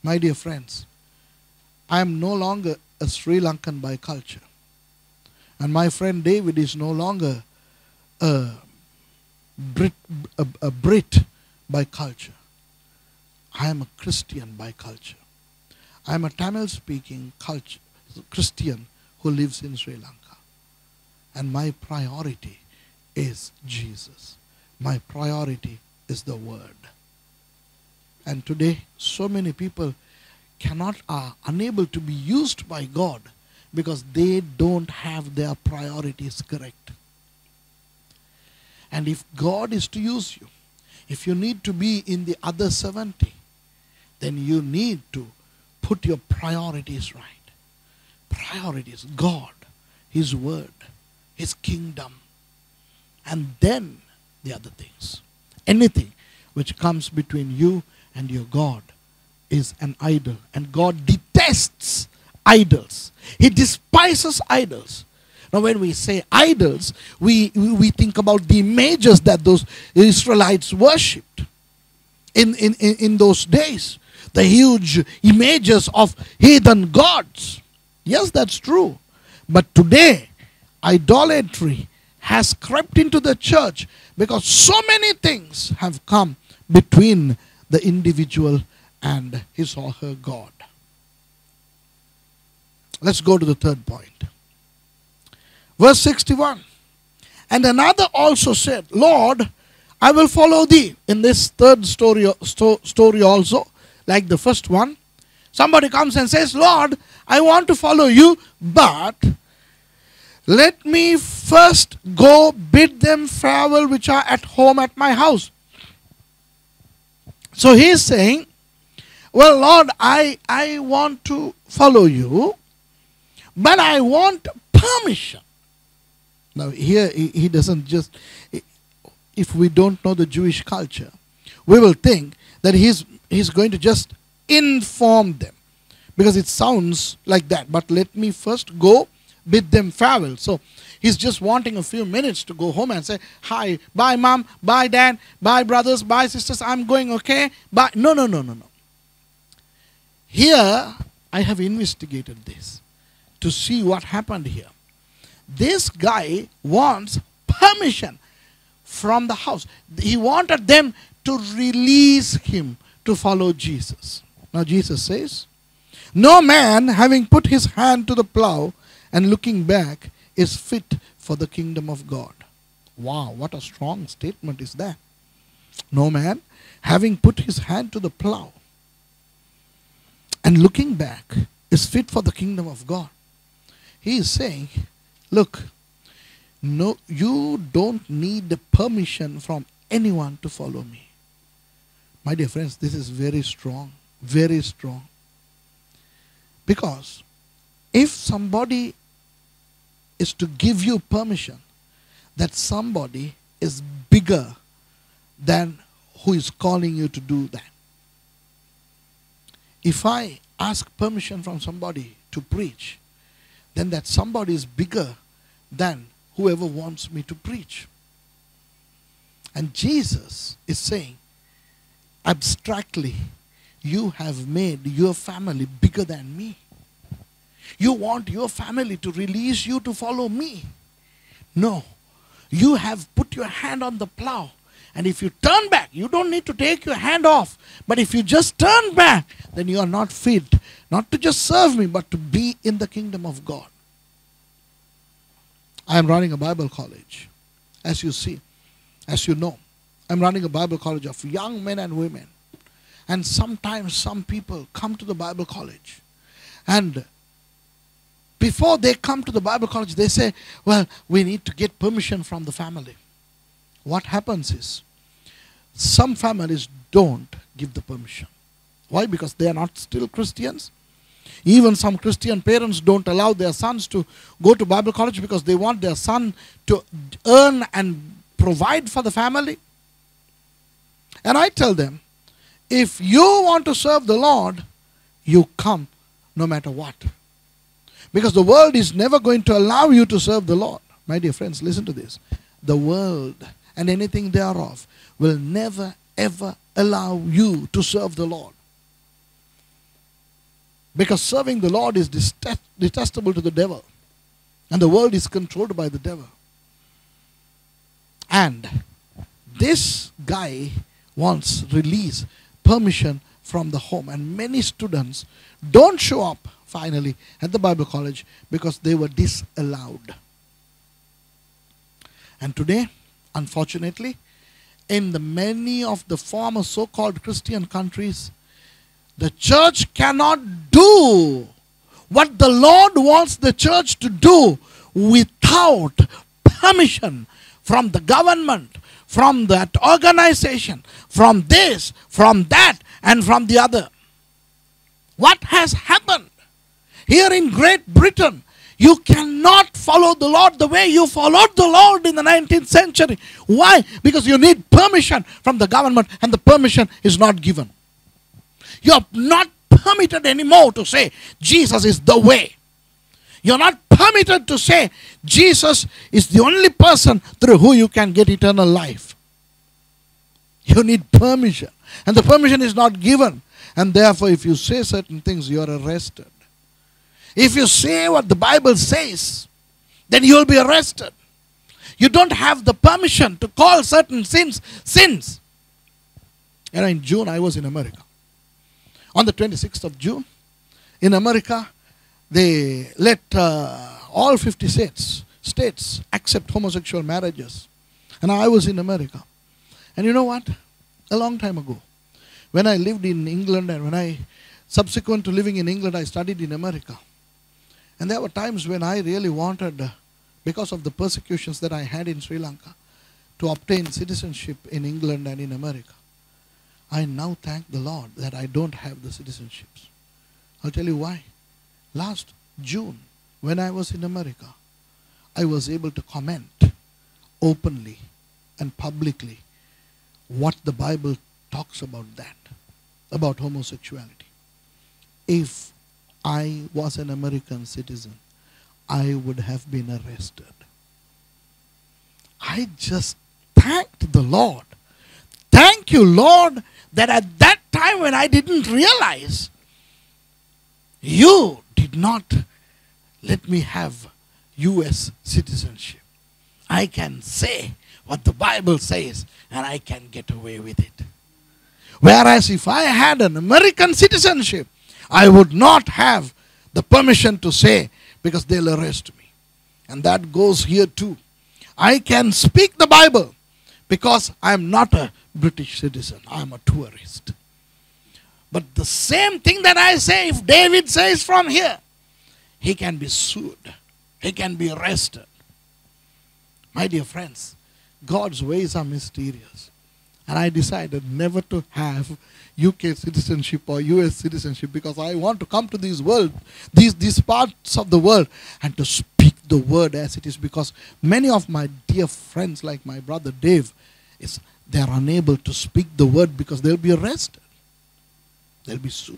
My dear friends, I am no longer a Sri Lankan by culture. And my friend David is no longer a Brit, a, a Brit by culture. I am a Christian by culture. I am a Tamil speaking culture, Christian who lives in Sri Lanka. And my priority is Jesus. My priority is the Word. And today, so many people cannot are unable to be used by God because they don't have their priorities correct. And if God is to use you, if you need to be in the other 70, then you need to put your priorities right. Priorities God, His Word, His kingdom, and then the other things. Anything which comes between you and your God is an idol. And God detests idols, He despises idols. Now, when we say idols, we, we think about the images that those Israelites worshipped in, in, in those days. The huge images of heathen gods. Yes, that's true. But today, idolatry has crept into the church because so many things have come between the individual and his or her God. Let's go to the third point. Verse 61. And another also said, Lord, I will follow thee. In this third story, sto- story also, like the first one, somebody comes and says, Lord, I want to follow you, but let me first go bid them farewell which are at home at my house. So he is saying, Well, Lord, I, I want to follow you, but I want permission. Now, here he, he doesn't just, if we don't know the Jewish culture, we will think that he's, he's going to just inform them because it sounds like that. But let me first go bid them farewell. So he's just wanting a few minutes to go home and say, Hi, bye, mom, bye, dad, bye, brothers, bye, sisters, I'm going, okay? Bye. No, no, no, no, no. Here, I have investigated this to see what happened here. This guy wants permission from the house. He wanted them to release him to follow Jesus. Now, Jesus says, No man having put his hand to the plow and looking back is fit for the kingdom of God. Wow, what a strong statement is that. No man having put his hand to the plow and looking back is fit for the kingdom of God. He is saying, look, no you don't need the permission from anyone to follow me. My dear friends, this is very strong, very strong. Because if somebody is to give you permission, that somebody is bigger than who is calling you to do that. If I ask permission from somebody to preach, then that somebody is bigger than whoever wants me to preach. And Jesus is saying, abstractly, you have made your family bigger than me. You want your family to release you to follow me. No. You have put your hand on the plow. And if you turn back, you don't need to take your hand off. But if you just turn back, then you are not fit, not to just serve me, but to be in the kingdom of God. I am running a Bible college, as you see, as you know. I'm running a Bible college of young men and women. And sometimes some people come to the Bible college and before they come to the Bible college, they say, Well, we need to get permission from the family. What happens is, some families don't give the permission. Why? Because they are not still Christians. Even some Christian parents don't allow their sons to go to Bible college because they want their son to earn and provide for the family. And I tell them, if you want to serve the Lord, you come no matter what. Because the world is never going to allow you to serve the Lord. My dear friends, listen to this. The world and anything thereof will never ever allow you to serve the Lord. Because serving the Lord is detestable to the devil. And the world is controlled by the devil. And this guy wants release, permission from the home. And many students don't show up finally at the Bible college because they were disallowed. And today, unfortunately, in the many of the former so-called Christian countries, the church cannot do what the Lord wants the church to do without permission from the government, from that organization, from this, from that, and from the other. What has happened? Here in Great Britain, you cannot follow the Lord the way you followed the Lord in the 19th century. Why? Because you need permission from the government, and the permission is not given. You're not permitted anymore to say Jesus is the way. You're not permitted to say Jesus is the only person through who you can get eternal life. You need permission. And the permission is not given. And therefore, if you say certain things, you are arrested. If you say what the Bible says, then you'll be arrested. You don't have the permission to call certain sins sins. You know, in June, I was in America. On the 26th of June, in America, they let uh, all 50 states, states accept homosexual marriages. And I was in America. And you know what? A long time ago, when I lived in England and when I, subsequent to living in England, I studied in America. And there were times when I really wanted, because of the persecutions that I had in Sri Lanka, to obtain citizenship in England and in America. I now thank the Lord that I don't have the citizenships. I'll tell you why. Last June, when I was in America, I was able to comment openly and publicly what the Bible talks about that, about homosexuality. If I was an American citizen, I would have been arrested. I just thanked the Lord. Thank you, Lord, that at that time when I didn't realize, you did not let me have U.S. citizenship. I can say what the Bible says and I can get away with it. Whereas if I had an American citizenship, I would not have the permission to say because they'll arrest me. And that goes here too. I can speak the Bible because I'm not a British citizen, I'm a tourist. But the same thing that I say, if David says from here, he can be sued, he can be arrested. My dear friends, God's ways are mysterious. And I decided never to have UK citizenship or US citizenship because I want to come to these world, these, these parts of the world and to speak the word as it is because many of my dear friends like my brother Dave is they are unable to speak the word because they'll be arrested. They'll be sued.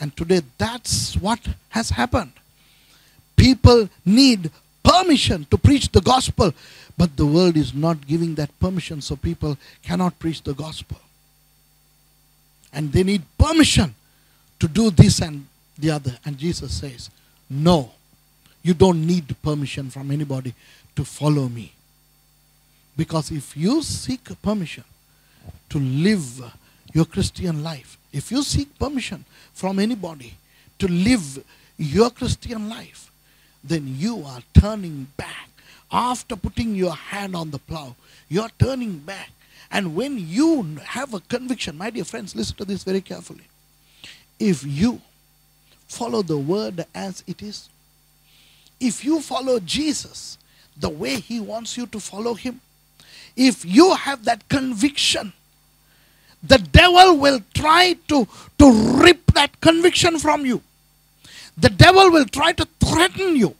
And today that's what has happened. People need permission to preach the gospel, but the world is not giving that permission, so people cannot preach the gospel. And they need permission to do this and the other. And Jesus says, No, you don't need permission from anybody to follow me. Because if you seek permission to live your Christian life, if you seek permission from anybody to live your Christian life, then you are turning back. After putting your hand on the plow, you're turning back. And when you have a conviction, my dear friends, listen to this very carefully. If you follow the word as it is, if you follow Jesus the way he wants you to follow him, if you have that conviction, the devil will try to, to rip that conviction from you. The devil will try to threaten you.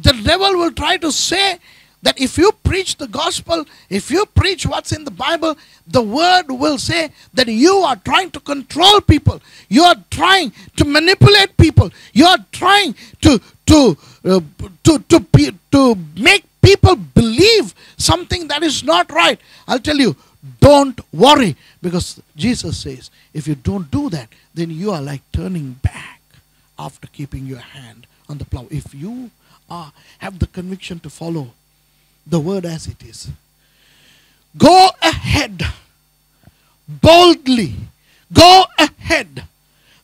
The devil will try to say that if you preach the gospel, if you preach what's in the Bible, the word will say that you are trying to control people. You are trying to manipulate people. You are trying to to uh, to to to make people believe something that is not right. I'll tell you, don't worry because Jesus says if you don't do that, then you are like turning back after keeping your hand on the plow. If you have the conviction to follow the word as it is, go ahead. boldly. Go ahead.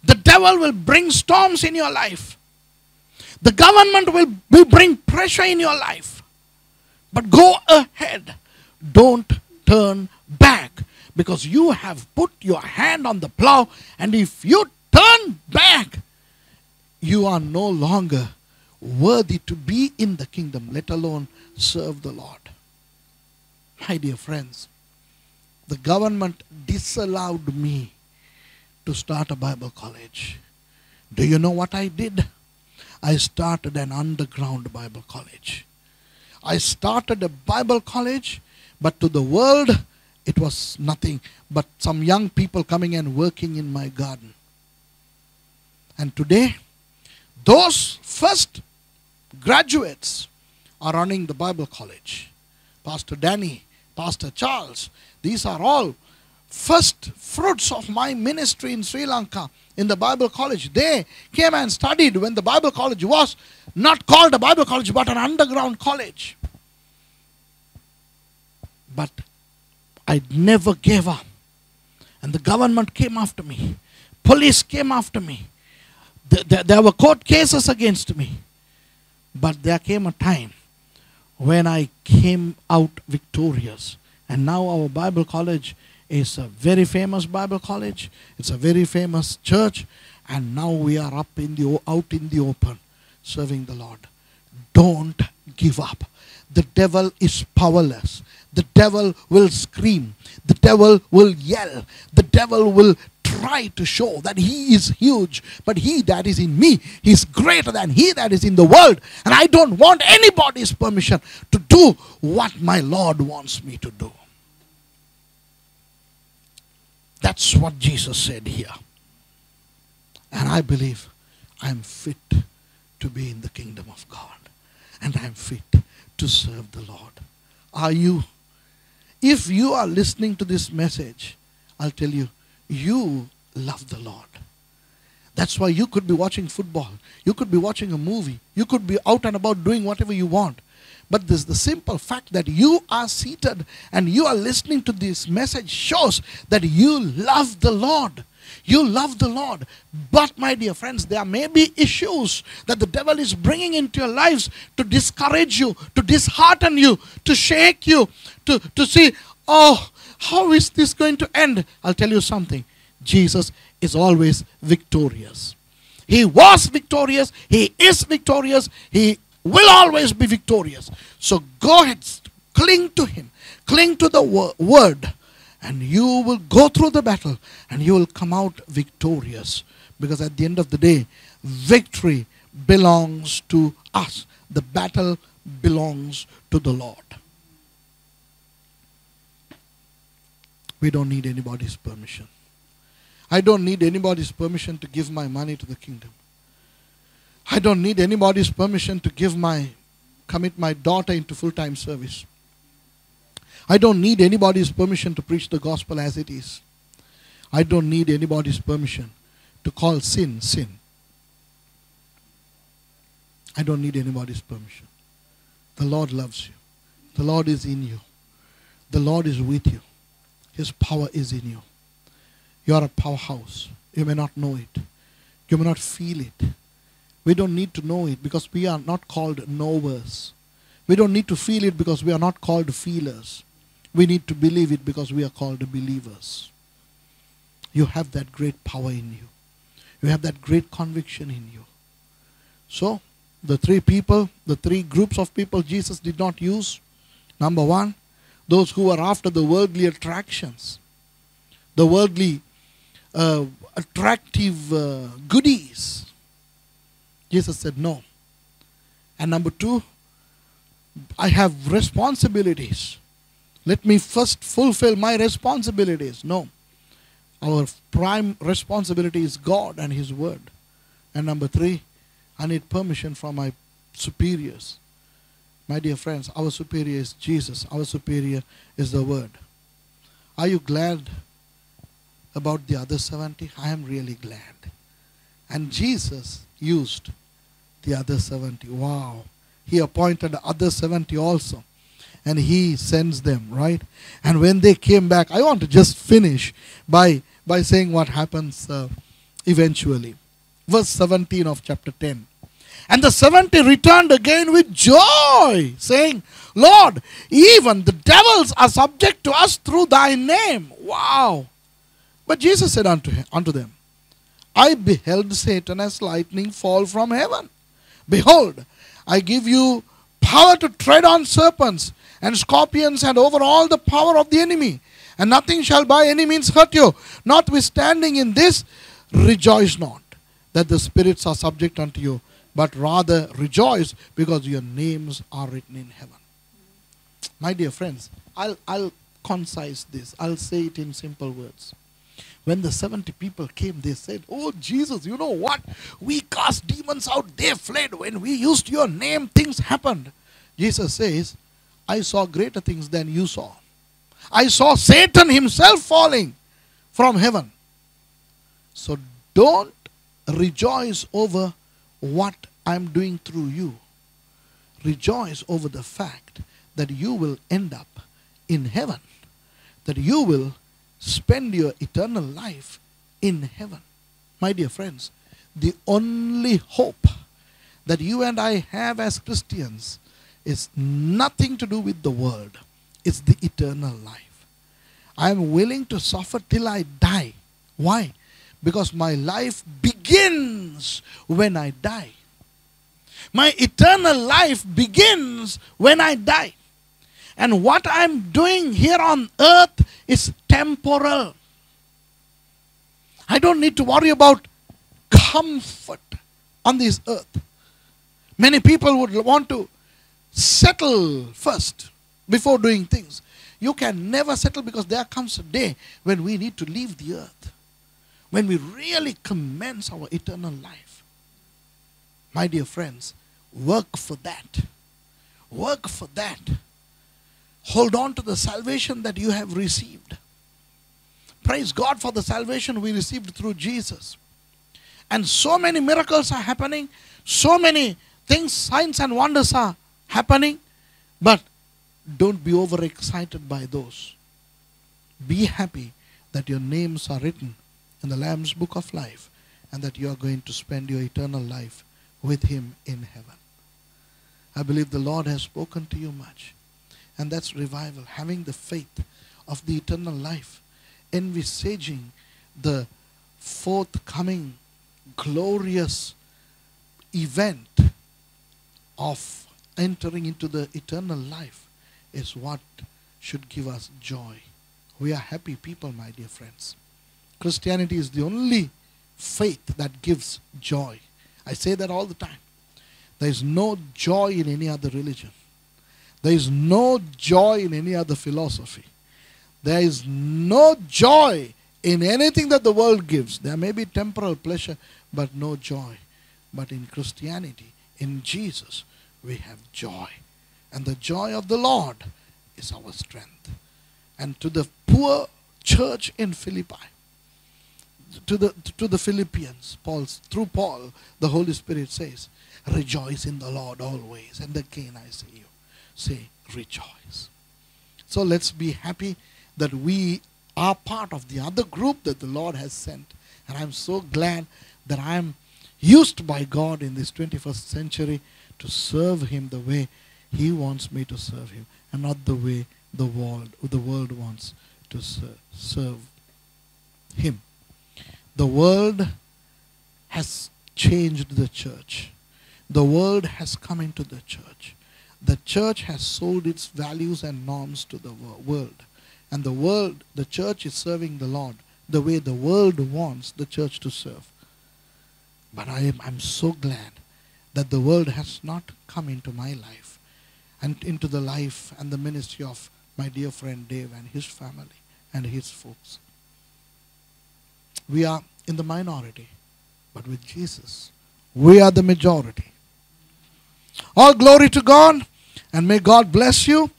The devil will bring storms in your life. The government will bring pressure in your life. But go ahead. Don't turn back because you have put your hand on the plow. And if you turn back, you are no longer worthy to be in the kingdom, let alone serve the Lord. My dear friends, the government disallowed me to start a Bible college. Do you know what I did? I started an underground Bible college. I started a Bible college, but to the world, it was nothing but some young people coming and working in my garden. And today, those first graduates are running the Bible college. Pastor Danny, Pastor Charles, these are all first fruits of my ministry in Sri Lanka in the Bible college. They came and studied when the Bible college was not called a Bible college but an underground college. But I never gave up. And the government came after me, police came after me. Th- th- There were court cases against me. But there came a time when I came out victorious. And now our Bible college is a very famous Bible college. It's a very famous church. And now we are up in the out in the open serving the Lord. Don't give up. The devil is powerless. The devil will scream. The devil will yell. The devil will try to show that he is huge. But he that is in me is greater than he that is in the world. And I don't want anybody's permission to do what my Lord wants me to do. That's what Jesus said here. And I believe I'm fit to be in the kingdom of God. And I'm fit to serve the Lord. Are you? If you are listening to this message, I'll tell you, you love the Lord. That's why you could be watching football. You could be watching a movie. You could be out and about doing whatever you want. But this the simple fact that you are seated and you are listening to this message shows that you love the Lord. You love the Lord. But, my dear friends, there may be issues that the devil is bringing into your lives to discourage you, to dishearten you, to shake you, to, to see, oh, how is this going to end? I'll tell you something. Jesus is always victorious. He was victorious. He is victorious. He will always be victorious. So go ahead, cling to Him, cling to the wo- Word, and you will go through the battle and you will come out victorious. Because at the end of the day, victory belongs to us, the battle belongs to the Lord. We don't need anybody's permission. I don't need anybody's permission to give my money to the kingdom. I don't need anybody's permission to give my commit my daughter into full-time service. I don't need anybody's permission to preach the gospel as it is. I don't need anybody's permission to call sin sin. I don't need anybody's permission. The Lord loves you. The Lord is in you. The Lord is with you. His power is in you. You are a powerhouse. You may not know it. You may not feel it. We don't need to know it because we are not called knowers. We don't need to feel it because we are not called feelers. We need to believe it because we are called believers. You have that great power in you. You have that great conviction in you. So, the three people, the three groups of people Jesus did not use. Number one, those who are after the worldly attractions, the worldly uh, attractive uh, goodies. Jesus said no. And number two, I have responsibilities. Let me first fulfill my responsibilities. No. Our prime responsibility is God and His Word. And number three, I need permission from my superiors. My dear friends, our superior is Jesus. Our superior is the Word. Are you glad about the other 70? I am really glad. And Jesus used the other 70. Wow. He appointed the other 70 also. and he sends them, right? And when they came back, I want to just finish by, by saying what happens uh, eventually. Verse 17 of chapter 10. And the 70 returned again with joy, saying, Lord, even the devils are subject to us through thy name. Wow. But Jesus said unto, him, unto them, I beheld Satan as lightning fall from heaven. Behold, I give you power to tread on serpents and scorpions and over all the power of the enemy, and nothing shall by any means hurt you. Notwithstanding in this, rejoice not that the spirits are subject unto you, but rather rejoice because your names are written in heaven. My dear friends, I'll, I'll concise this, I'll say it in simple words. When the 70 people came, they said, Oh, Jesus, you know what? We cast demons out, they fled. When we used your name, things happened. Jesus says, I saw greater things than you saw. I saw Satan himself falling from heaven. So don't rejoice over what I'm doing through you. Rejoice over the fact that you will end up in heaven, that you will spend your eternal life in heaven. My dear friends, the only hope that you and I have as Christians is nothing to do with the world, it's the eternal life. I am willing to suffer till I die. Why? Because my life begins when I die. My eternal life begins when I die. And what I'm doing here on earth is temporal. I don't need to worry about comfort on this earth. Many people would want to settle first before doing things. You can never settle because there comes a day when we need to leave the earth, when we really commence our eternal life. My dear friends, work for that. Work for that. Hold on to the salvation that you have received. Praise God for the salvation we received through Jesus. And so many miracles are happening, so many things, signs and wonders are happening, but don't be overexcited by those. Be happy that your names are written in the Lamb's book of life and that you are going to spend your eternal life with Him in heaven. I believe the Lord has spoken to you much. And that's revival, having the faith of the eternal life, envisaging the forthcoming glorious event of entering into the eternal life is what should give us joy. We are happy people, my dear friends. Christianity is the only faith that gives joy. I say that all the time. There is no joy in any other religion. There is no joy in any other philosophy. There is no joy in anything that the world gives. There may be temporal pleasure, but no joy. But in Christianity, in Jesus, we have joy. And the joy of the Lord is our strength. And to the poor church in Philippi, to the, to the Philippians, Paul's, through Paul, the Holy Spirit says, Rejoice in the Lord always. And again I say you, say rejoice. So let's be happy that we are part of the other group that the Lord has sent. And I'm so glad that I'm used by God in this 21st century to serve Him the way He wants me to serve Him and not the way the world, the world wants to ser- serve Him. The world has changed the church. The world has come into the church. The church has sold its values and norms to the world. And the world, the church is serving the Lord the way the world wants the church to serve. But I am I'm so glad that the world has not come into my life and into the life and the ministry of my dear friend Dave and his family and his folks. We are in the minority, but with Jesus, we are the majority. All glory to God, and may God bless you,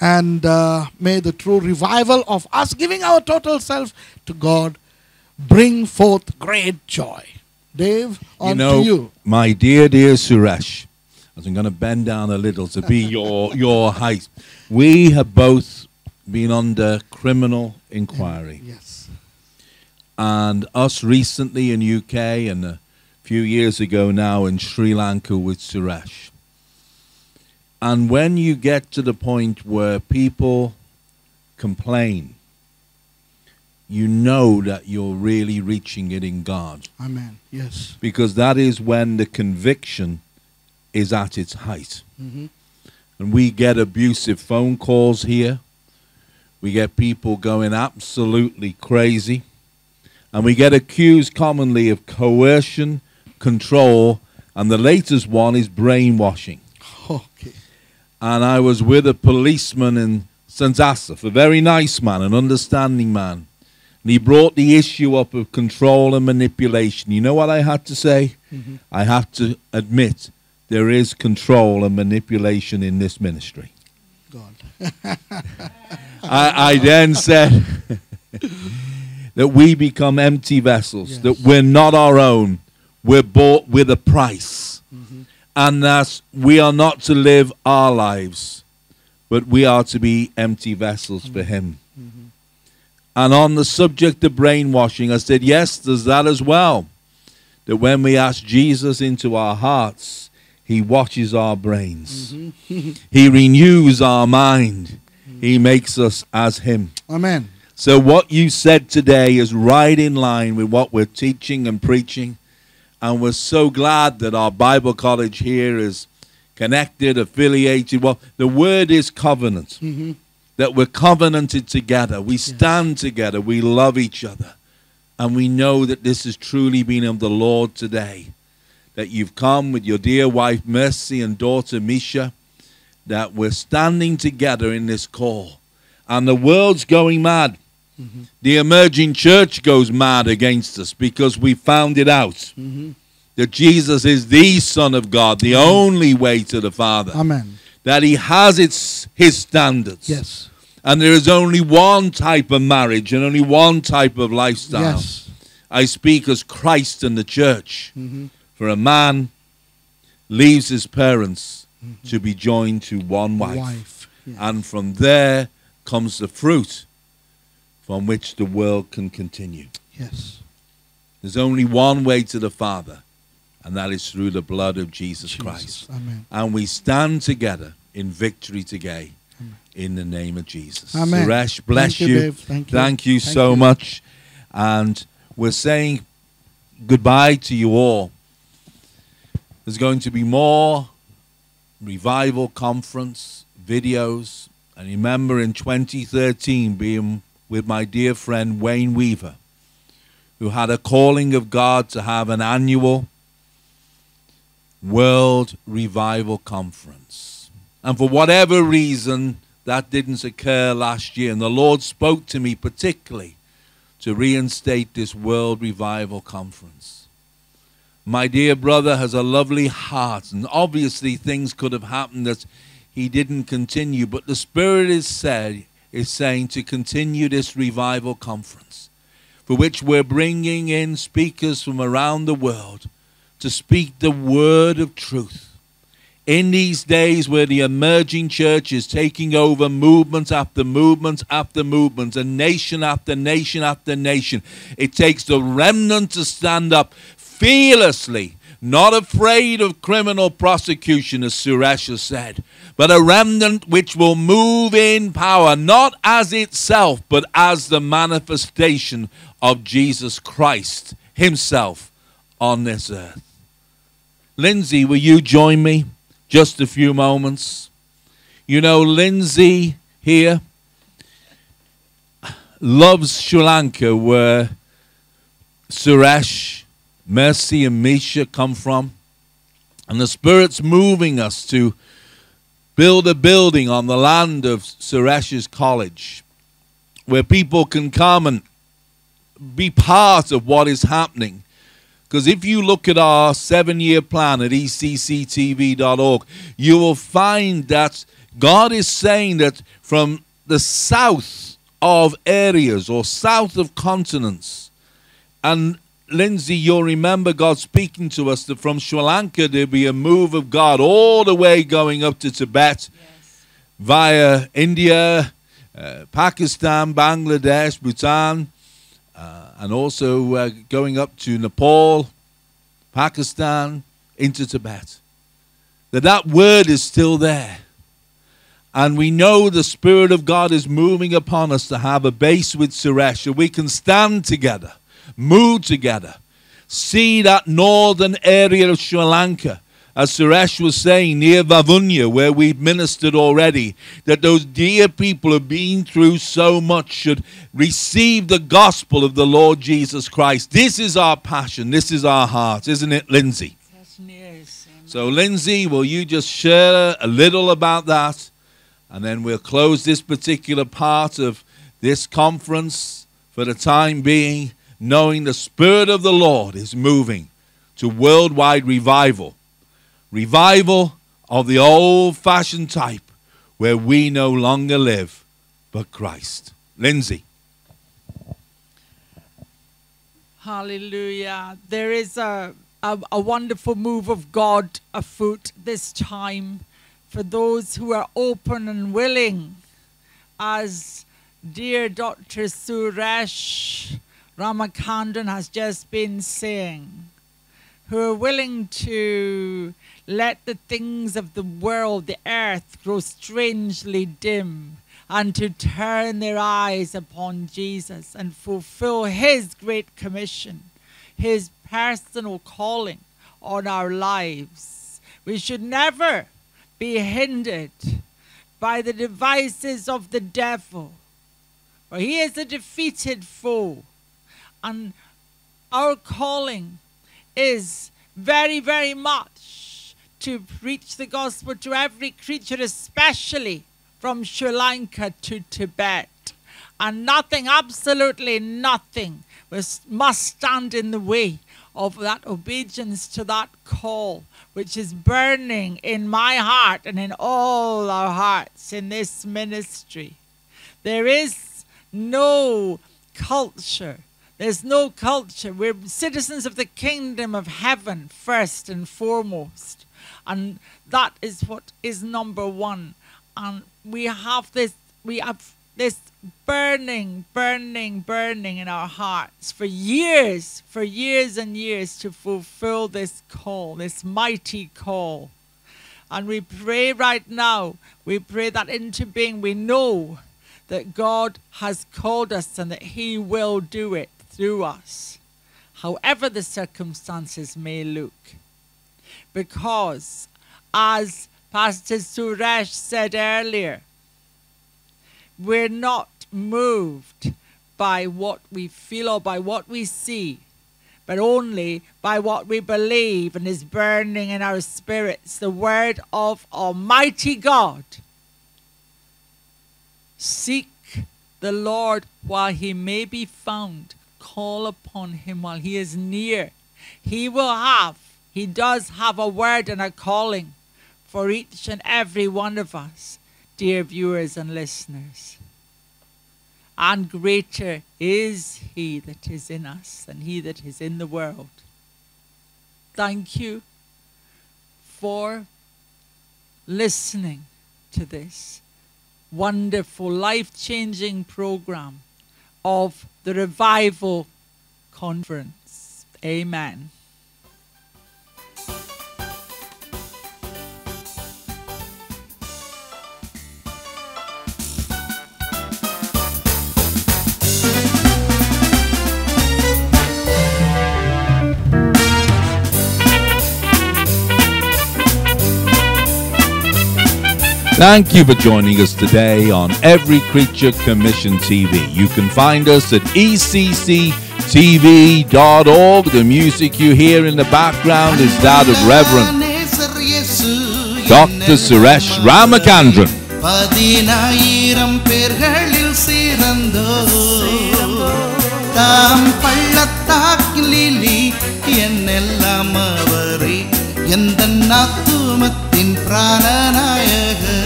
and uh, may the true revival of us giving our total self to God bring forth great joy. Dave, on you know, to you. my dear, dear Suresh, as I'm going to bend down a little to be your your height. We have both been under criminal inquiry, Yes. And us recently in UK and a few years ago now in Sri Lanka with Suresh. And when you get to the point where people complain, you know that you're really reaching it in God Amen. Yes. because that is when the conviction is at its height. hmm And we get abusive phone calls here. We get people going absolutely crazy. And we get accused commonly of coercion, control, and the latest one is brainwashing. Okay. And I was with a policeman in St. Asaph, a very nice man, an understanding man. And he brought the issue up of control and manipulation. You know what I had to say? Mhm. I have to admit there is control and manipulation in this ministry. God. I, I then said that we become empty vessels, Yes. that we're not our own, we're bought with a price, Mhm. and that we are not to live our lives, but we are to be empty vessels for Him. Mhm. And on the subject of brainwashing, I said, yes, there's that as well. That when we ask Jesus into our hearts, He washes our brains, Mhm. He renews our mind, He makes us as Him. Amen. So, what you said today is right in line with what we're teaching and preaching. And we're so glad that our Bible college here is connected, affiliated. Well, the word is covenant hmm that we're covenanted together. We stand together. We love each other. And we know that this has truly been of the Lord today. That you've come with your dear wife Mercy and daughter Misha. That we're standing together in this call. And the world's going mad. Mhm. The emerging church goes mad against us because we found it out hmm that Jesus is the Son of God, the only way to the Father. Amen. That He has its, His standards. Yes. And there is only one type of marriage and only one type of lifestyle. Yes. I speak as Christ and the church. hmm For a man leaves his parents to be joined to one wife. Wife. Yes. And from there comes the fruit from which the world can continue. yes. There's only one way to the Father, and that is through the blood of Jesus, Jesus. Christ. Amen. And we stand together in victory today Amen. in the name of Jesus. Amen. Suresh, bless Thank you, you. Thank you. Thank you Thank so you. much. And we're saying goodbye to you all. There's going to be more revival conference videos. And remember in 2013 being with my dear friend Wayne Weaver, who had a calling of God to have an annual World Revival Conference. And for whatever reason, that didn't occur last year. And the Lord spoke to me particularly to reinstate this World Revival Conference. My dear brother has a lovely heart, and obviously things could have happened that he didn't continue, but the Spirit is said is saying to continue this revival conference, for which we're bringing in speakers from around the world to speak the word of truth. In these days where the emerging church is taking over movement after movement after movement, and nation after nation after nation, it takes the remnant to stand up fearlessly, not afraid of criminal prosecution, as Suresh has said, but a remnant which will move in power, not as itself, but as the manifestation of Jesus Christ Himself on this earth. Lindsay, will you join me just a few moments? You know, Lindsay here loves Sri Lanka, where Suresh, Mercy, and Misha come from. And the Spirit's moving us to build a building on the land of Suresh's college where people can come and be part of what is happening. Because if you look at our seven year plan at ecctv.org, you will find that God is saying that from the south of areas or south of continents and Lindsay, you'll remember God speaking to us that from Sri Lanka there'll be a move of God all the way going up to Tibet via India, uh, Pakistan, Bangladesh, Bhutan, uh, and also uh, going up to Nepal, Pakistan, into Tibet. That that word is still there. And we know the Spirit of God is moving upon us to have a base with Suresh, so we can stand together, move together, see that northern area of Sri Lanka, as Suresh was saying, near Vavuniya, where we've ministered already, that those dear people who have been through so much should receive the gospel of the Lord Jesus Christ. This is our passion, this is our heart, isn't it, Lindsay? Yes. So, Lindsay, will you just share a little about that? And then we'll close this particular part of this conference for the time being, knowing the Spirit of the Lord is moving to worldwide revival. Revival of the old fashioned type where we no longer live but Christ. Lindsay. Hallelujah. There is a, a, a wonderful move of God afoot this time for those who are open and willing, as dear Dr. Suresh Ramachandran has just been saying, who are willing to let the things of the world, the earth, grow strangely dim and to turn their eyes upon Jesus and fulfill His great commission, His personal calling on our lives. We should never be hindered by the devices of the devil, for he is a defeated foe. And our calling is very, very much to preach the gospel to every creature, especially from Sri Lanka to Tibet. And nothing, absolutely nothing, was, must stand in the way of that obedience to that call, which is burning in my heart and in all our hearts in this ministry. There is no culture. There's no culture. We're citizens of the kingdom of heaven first and foremost. And that is what is number one. And we have this, we have this burning, burning, burning in our hearts for years, for years and years to fulfill this call, this mighty call. And we pray right now, we pray that into being, we know that God has called us and that He will do it through us, however the circumstances may look. Because, as Pastor Suresh said earlier, we're not moved by what we feel or by what we see, but only by what we believe and is burning in our spirits the word of Almighty God. Seek the Lord while he may be found, call upon him while he is near. He will have, he does have a word and a calling for each and every one of us, dear viewers and listeners. And greater is he that is in us than he that is in the world. Thank you for listening to this wonderful, life changing program of the Revival Conference. Amen. Thank you for joining us today on Every Creature Commission TV. You can find us at ecctv.org. The music you hear in the background is that of Reverend Dr. Suresh Ramachandran. என்னெல்லாம் எந்த நாத்துமத்தின் பிராணநாயகர்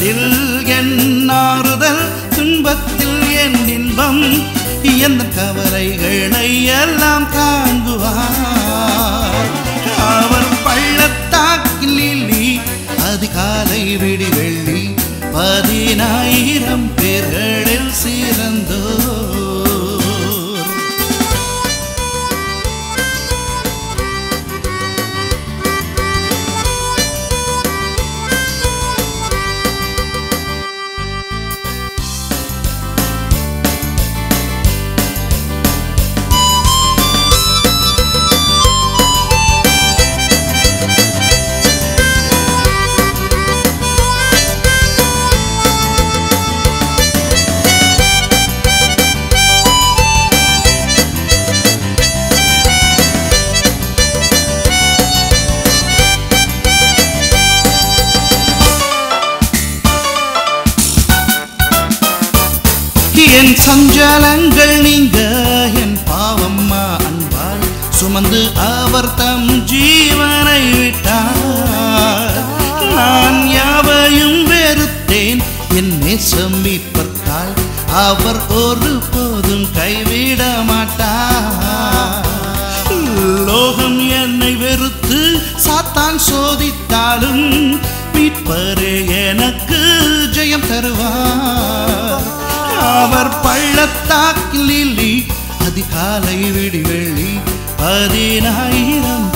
துன்பத்தில் என் ஆறுதல் துன்பத்தில் என் இன்பம் எந்த கவலைகளை எல்லாம் தாங்குவார்? அவர் பள்ளத்தாக்கில் இல்லி அதிகாலை விடி வெள்ளி பதினாயிரம் பேர்களில் சிறந்தோர். நீங்க என் பாவம்மா அன்பால் சுமந்து அவர் தம் ஜீவனை விட்டார். நான் யாவையும் வெறுத்தேன் என் நேசம் மீட்பர்த்தால் அவர் ஒரு போதும் கைவிட மாட்டார். லோகம் என்னை வெறுத்து சாத்தான் சோதித்தாலும் மீட்பரே எனக்கு ஜெயம் தருவார். அவர் பள்ளத்தாக்கிலி அதிகாலை விடிவெள்ளி பதினாயிரம்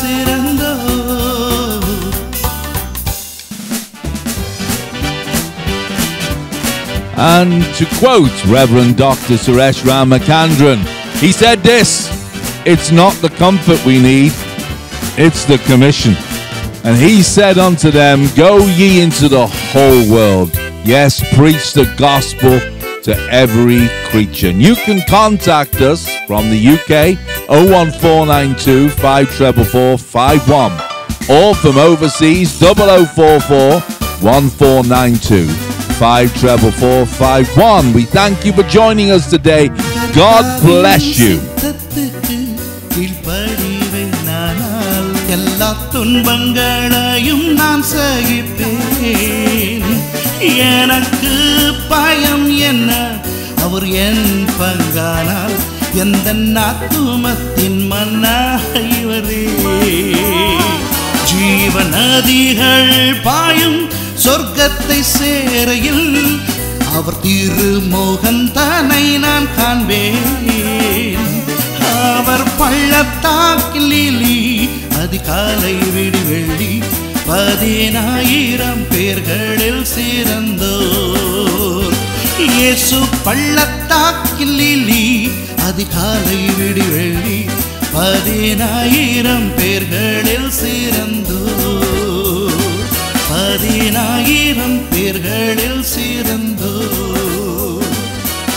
சிறந்தோ And to quote Reverend Dr. Suresh Ramachandran, he said this It's not the comfort we need, it's the commission. And he said unto them, Go ye into the whole world Yes, preach the gospel to every creature. And you can contact us from the UK 01492 54451 or from overseas 0044 1492 54451. We thank you for joining us today. God bless you. சித்தத்துக்கு கீழ்ப்படிவேன் நானால் எல்லா துன்பங்களையும் நான் சகிப்பேன் எனக்கு பயம் என்ன? அவர் என் பங்கானால் எந்த நாத்துமத்தின் மன்னாய்வரே ஜீவ நதிகள் பாயும் சொர்க்கத்தை சேரையில் அவர் திருமோகந்தனை நான் காண்பேன். அவர் பள்ளத்தாக்கில் அதிகாலை விடி வெள்ளி பதினாயிரம் பேர்களில் சிறந்தோர். இயேசு பள்ளத்தாக்கில் அதிகாலை விடி வெள்ளி பதினாயிரம் பேர்களில் சிறந்தோர். பதினாயிரம் பேர்களில் சிறந்தோர்.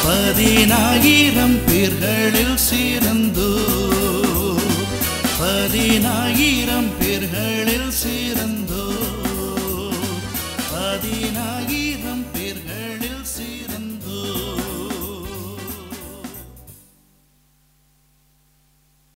பதினாயிரம் பேர்களில் சிறந்தோர். பதினாயிரம்